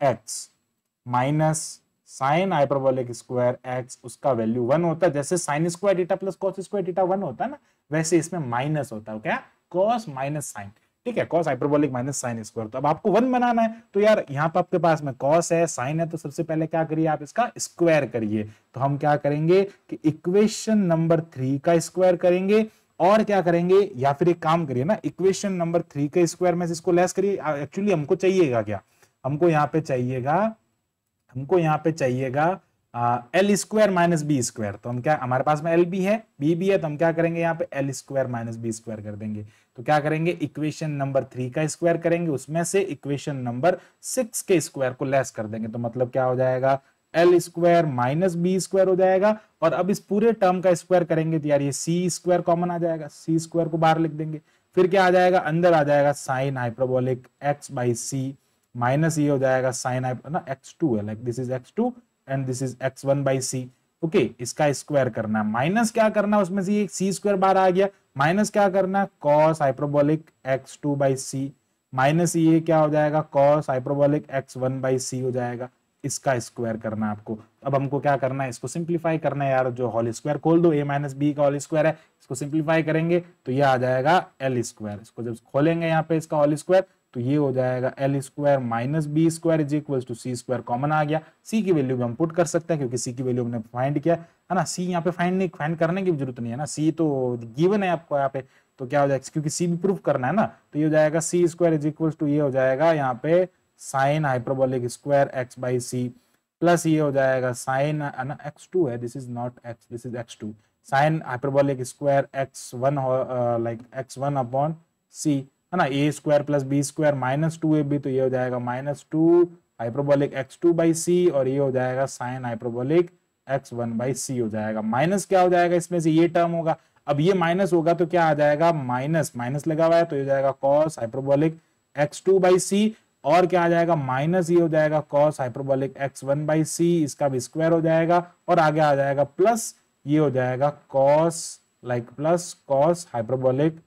X minus sine hyperbolic square X उसका वैल्यू वन होता है। जैसे sine square theta plus cos square theta one होता है ना, वैसे इसमें माइनस होता है क्या कॉस माइनस साइन ठीक है? Cos hyperbolic minus sine square तो अब आपको वन बनाना है तो यार यहाँ पर आपके पास में कॉस है साइन है तो सबसे पहले क्या करिए आप इसका स्क्वायर करिए। तो हम क्या करेंगे कि इक्वेशन नंबर थ्री का स्क्वायर करेंगे। और क्या करेंगे? या फिर एक काम करिए ना इक्वेशन नंबर थ्री के स्क्वायर में इसको लेस करिए। एक्चुअली हमको चाहिएगा क्या? हमको यहाँ पे चाहिएगा, हमको यहाँ पे चाहिएगा L square minus B square तो हम क्या, हमारे पास में एल बी है बी बी है तो हम क्या करेंगे यहाँ पे? L square minus B square कर देंगे। तो क्या करेंगे? इक्वेशन नंबर थ्री का स्क्वायर करेंगे, उसमें से इक्वेशन नंबर सिक्स के स्क्वायर को लेस कर देंगे। तो मतलब क्या हो जाएगा? L square minus B square हो जाएगा और अब इस पूरे टर्म का स्क्वायर करेंगे तो यार ये सी स्क्वायर कॉमन आ जाएगा। सी स्क्वायर को बाहर लिख देंगे। फिर क्या आ जाएगा? अंदर आ जाएगा sine hyperbolic X by C minus ये हो जाएगा साइन ना एक्स टू है। Like this is X two and this is X one by C okay इसका स्क्वायर करना है। माइनस क्या करना है? उसमें से सी स्क्वायर बाहर आ गया। माइनस क्या करना cos hyperbolic X two by C minus ये क्या हो जाएगा? Cos hyperbolic X one by C हो जाएगा। इसका स्क्वायर करना है आपको। अब हमको क्या करना है? इसको सिंप्लीफाई करना है यार, जो होल स्क्वायर खोल दो ए माइनस बी का होल स्क्वायर है, इसको सिंप्लीफाई करेंगे तो ये आ जाएगा एल स्क्वायर इसको जब खोलेंगे यहाँ पे इसका होल स्क्वायर तो ये हो जाएगा L square minus B square is equal to C square common आ गया। सी की वैल्यू भी हम पुट कर सकते हैं, क्योंकि सी की वैल्यू हमने फाइंड किया है ना? सी यहाँ पे फाइंड नहीं फाइंड करने की ज़रूरत नहीं है ना? सी तो गिवन है आपको यहाँ पे तो क्या हो जाएगा? क्योंकि सी भी प्रूफ करना है ना? तो ये हो जाएगा C square is equal to ये हो जाएगा यहाँ पे sine hyperbolic square X by C plus ये हो जाएगा। साइन एक्स टू है। This is not X this is X two sine hyperbolic square X one like X one upon C है ना A square plus B square minus two A B तो ये हो जाएगा minus two hyperbolic X two by C और ये हो जाएगा sine hyperbolic X one by C हो जाएगा। माइनस क्या हो जाएगा? इसमें से ये टर्म होगा। अब ये माइनस होगा तो क्या आ जाएगा? माइनस माइनस लगा हुआ है तो ये हो जाएगा cos hyperbolic X two by C और क्या आ जाएगा? माइनस ये हो जाएगा cos hyperbolic X one by C इसका भी स्क्वायर हो जाएगा और आगे आ जाएगा प्लस ये हो जाएगा cos like plus cos hyperbolic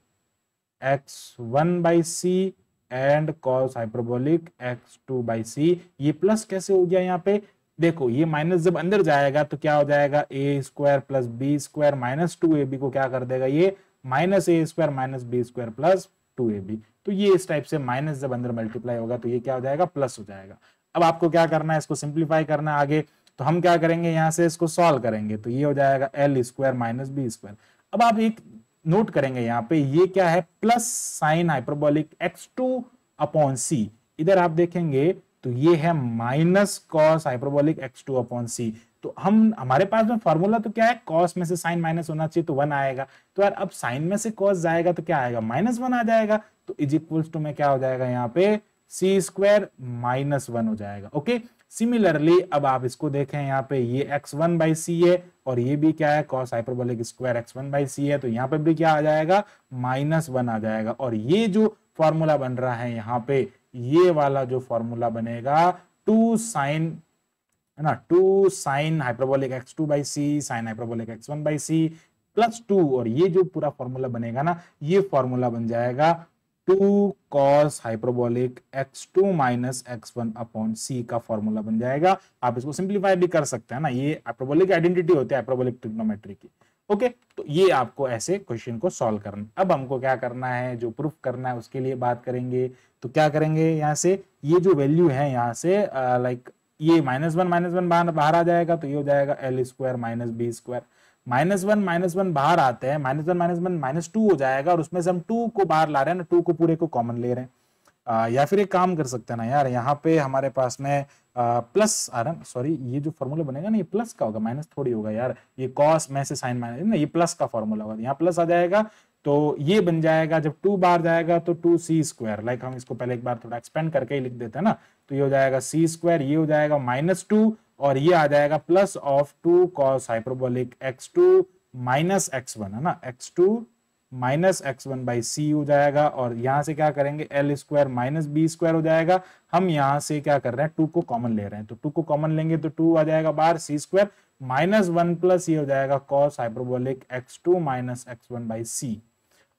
X one by C and cos hyperbolic X two by C ये प्लस कैसे हो गया यहाँ पे? देखो, ये माइनस जब अंदर जाएगा तो क्या हो जाएगा? A square plus B square minus two A B को क्या कर देगा ये? Minus A square minus B square plus two A B तो ये इस टाइप से माइनस जब अंदर मल्टीप्लाई होगा तो ये क्या हो जाएगा? प्लस हो जाएगा। अब आपको क्या करना है? इसको सिंप्लीफाई करना है आगे। तो हम क्या करेंगे? यहाँ से इसको सॉल्व करेंगे। तो ये हो जाएगा L square minus B square अब आप एक नोट करेंगे यहाँ पे, ये क्या है? Plus sine hyperbolic X two upon C इधर आप देखेंगे तो ये है minus cos hyperbolic X two upon C तो हम, हमारे पास में फॉर्मूला तो क्या है? कॉस में से साइन माइनस होना चाहिए तो वन आएगा। तो यार अब साइन में से कॉस जाएगा तो क्या आएगा? माइनस वन आ जाएगा। तो इज़ इक्वल्स टू में क्या हो जाएगा यहाँ पे? सी स्क्वायर माइनस वन हो जाएगा। ओके सिमिलरली अब आप इसको देखें यहाँ पे, ये एक्स वन बाई सी है और ये भी क्या है? Cos hyperbolic square X one by C है। तो यहाँ पे भी क्या आ जाएगा? माइनस वन आ जाएगा। और ये जो फॉर्मूला बन रहा है यहाँ पे, ये वाला जो फॉर्मूला बनेगा टू साइन है ना? Two sine hyperbolic X two by C, sine hyperbolic X one by C plus two, और ये जो पूरा फॉर्मूला बनेगा ना, ये फॉर्मूला बन जाएगा two cos hyperbolic X two minus X one upon C का फॉर्मूला बन जाएगा। आप इसको सिंप्लीफाई भी कर सकते हैं ना, ये हाइपरबोलिक आइडेंटिटी होती है हाइपरबोलिक ट्रिग्नोमेट्री की। ओके? तो ये आपको ऐसे क्वेश्चन को सॉल्व करना अब हमको क्या करना है, जो प्रूफ करना है, उसके लिए बात करेंगे। तो क्या करेंगे यहाँ से? ये जो वैल्यू है यहाँ से लाइक ये माइनस वन माइनस वन बाहर आ जाएगा तो ये हो जाएगा L square minus B square minus one minus one बाहर आते हैं minus one minus one minus two हो जाएगा और उसमें से हम टू को बाहर ला रहे हैं ना टू को पूरे को कॉमन ले रहे हैं. आ, या फिर एक काम कर सकते हैं ना यार यहाँ पे हमारे पास में आ, प्लस आ रहा सॉरी ये जो फॉर्मूला बनेगा ना ये प्लस का होगा माइनस थोड़ी होगा यार. ये कॉस में से साइन माइनस ना ये प्लस का फॉर्मूला होगा. यहाँ प्लस आ जाएगा तो ये बन जाएगा, जब टू बार जाएगा तो टू सी स्क्वायर लाइक हम इसको पहले एक बार थोड़ा एक्सपेंड करके ही लिख देते हैं ना तो ये हो जाएगा सी स्क्वायर ये हो जाएगा माइनस टू और ये आ जाएगा plus of two cos hyperbolic X two minus X one है ना? X two minus X one by C हो जाएगा और यहाँ से क्या करेंगे? L square minus B square हो जाएगा। हम यहाँ से क्या कर रहे हैं? टू को कॉमन ले रहे हैं। तो टू को कॉमन लेंगे तो टू आ जाएगा बाहर C square minus one plus ये हो जाएगा cos hyperbolic X two minus X one by C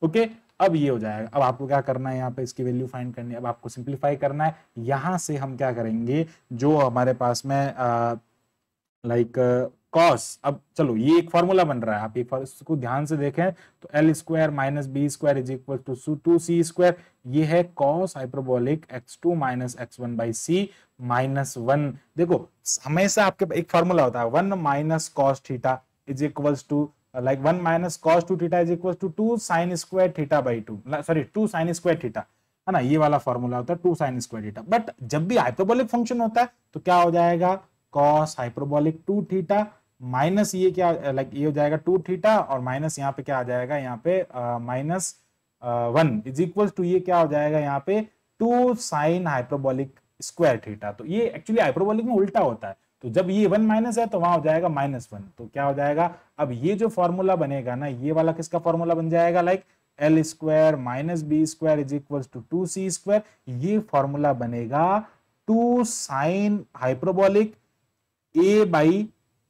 okay? अब ये हो जाएगा। अब आपको क्या करना है यहाँ पे? इसकी वैल्यू फाइंड करनी है। अब आपको सिंप्लीफाई करना है। यहाँ से हम क्या करेंगे? जो हमारे पास में लाइक कॉस अब चलो, ये एक फॉर्मूला बन रहा है। आप एक इसको ध्यान से देखें तो L square minus B square is equal to two C square ये है cos hyperbolic X two minus X one by C minus one देखो, हमेशा आपके एक फॉर्मूला होता है। One minus cos theta is equals to like one minus cos two theta is equal to two sine square theta by two sorry two sine square theta है ना? ये वाला फॉर्मूला होता है two sine square theta but जब भी hyperbolic function होता है तो क्या हो जाएगा? Cos hyperbolic two theta minus ये क्या लाइक ये हो जाएगा टू थीटा और माइनस यहाँ पे क्या आ जाएगा? यहाँ पे minus one is equal to ये क्या हो जाएगा? यहाँ पे two sine hyperbolic square theta तो ये एक्चुअली हाइप्रोबोलिक में उल्टा होता है। तो जब ये वन माइनस है तो वहाँ हो जाएगा माइनस वन। तो क्या हो जाएगा? अब ये जो फॉर्मूला बनेगा ना, ये वाला किसका फॉर्मूला बन जाएगा? Like L square minus B square is equal to two C square ये फॉर्मूला बनेगा two sine hyperbolic A by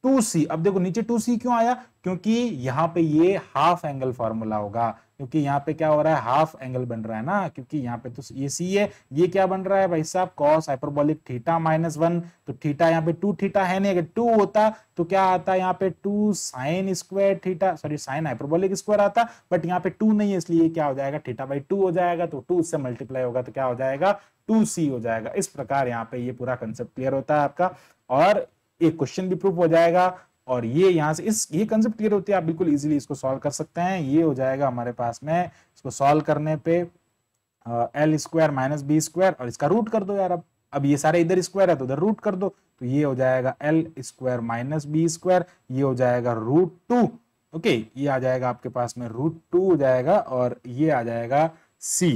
two C अब देखो, नीचे टू सी क्यों आया? क्योंकि यहाँ पे ये हाफ़ एंगल फॉर्मूला होगा। क्योंकि यहाँ पे क्या हो रहा है? हाफ़ एंगल बन रहा है ना? क्योंकि यहाँ पे तो ये सी है। ये क्या बन रहा है भाई साहब? Cos hyperbolic theta minus one तो थीटा यहाँ पे टू थीटा है नहीं। अगर टू होता तो क्या आता है यहाँ पे? Two sine square theta sorry sine hyperbolic square आता बट यहाँ पे टू नहीं है, इसलिए क्या हो जाएगा? थीटा बाई टू हो जाएगा तो टू से मल्टीप्लाई होगा तो क्या हो जाएगा? टू सी हो जाएगा। इस प्रकार यहाँ पे ये पूरा कंसेप्ट क्लियर होता है आपका। और एक क्वेश्चन भी प्रूफ हो जाएगा। और ये यहाँ से, इस, ये कंसेप्ट क्लियर होती है, आप बिल्कुल इजीली इसको सॉल्व कर सकते हैं। ये हो जाएगा हमारे पास में, इसको सॉल्व करने पे L square minus B square और इसका रूट कर दो यार अब। अब ये सारे इधर स्क्वायर है तो उधर रूट कर दो तो ये हो जाएगा L square minus B square ये हो जाएगा रूट टू ओके ये आ जाएगा आपके पास में रूट टू हो जाएगा और ये आ जाएगा सी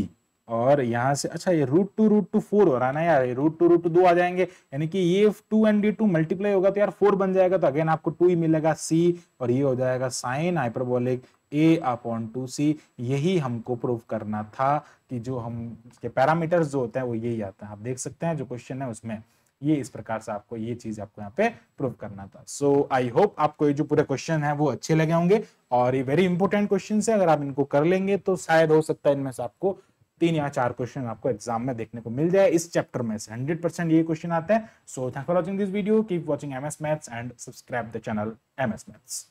और यहाँ से अच्छा ये root two root two four हो रहा है ना यार रूट टू रूट टू दो आ जाएँगे। यानी कि ये two and D two multiply होगा तो यार फोर बन जाएगा तो अगेन आपको टू ही मिलेगा सी और ये हो जाएगा sine hyperbolic A upon two C यही हमको प्रूव करना था कि जो हम इसके पैरामीटर्स जो होते हैं वो यही आते हैं। आप देख सकते हैं जो क्वेश्चन है उसमें ये इस प्रकार से आपको ये चीज़ आपको यहाँ पे प्रूव करना था। सो आई होप आपको ये जो पूरे क्वेश्चन है वो अच्छे लगे होंगे और ये वेरी इंपॉर्टेंट क्वेश्चन है। अगर आप इनको कर लेंगे तो शायद हो सकता है इनमें से आपको तीन या चार क्वेश्चन आपको एग्ज़ाम में देखने को मिल जाए। इस चैप्टर में से हंड्रेड परसेंट ये क्वेश्चन आते हैं। So thank for watching this video keep watching M S maths and subscribe the channel M S maths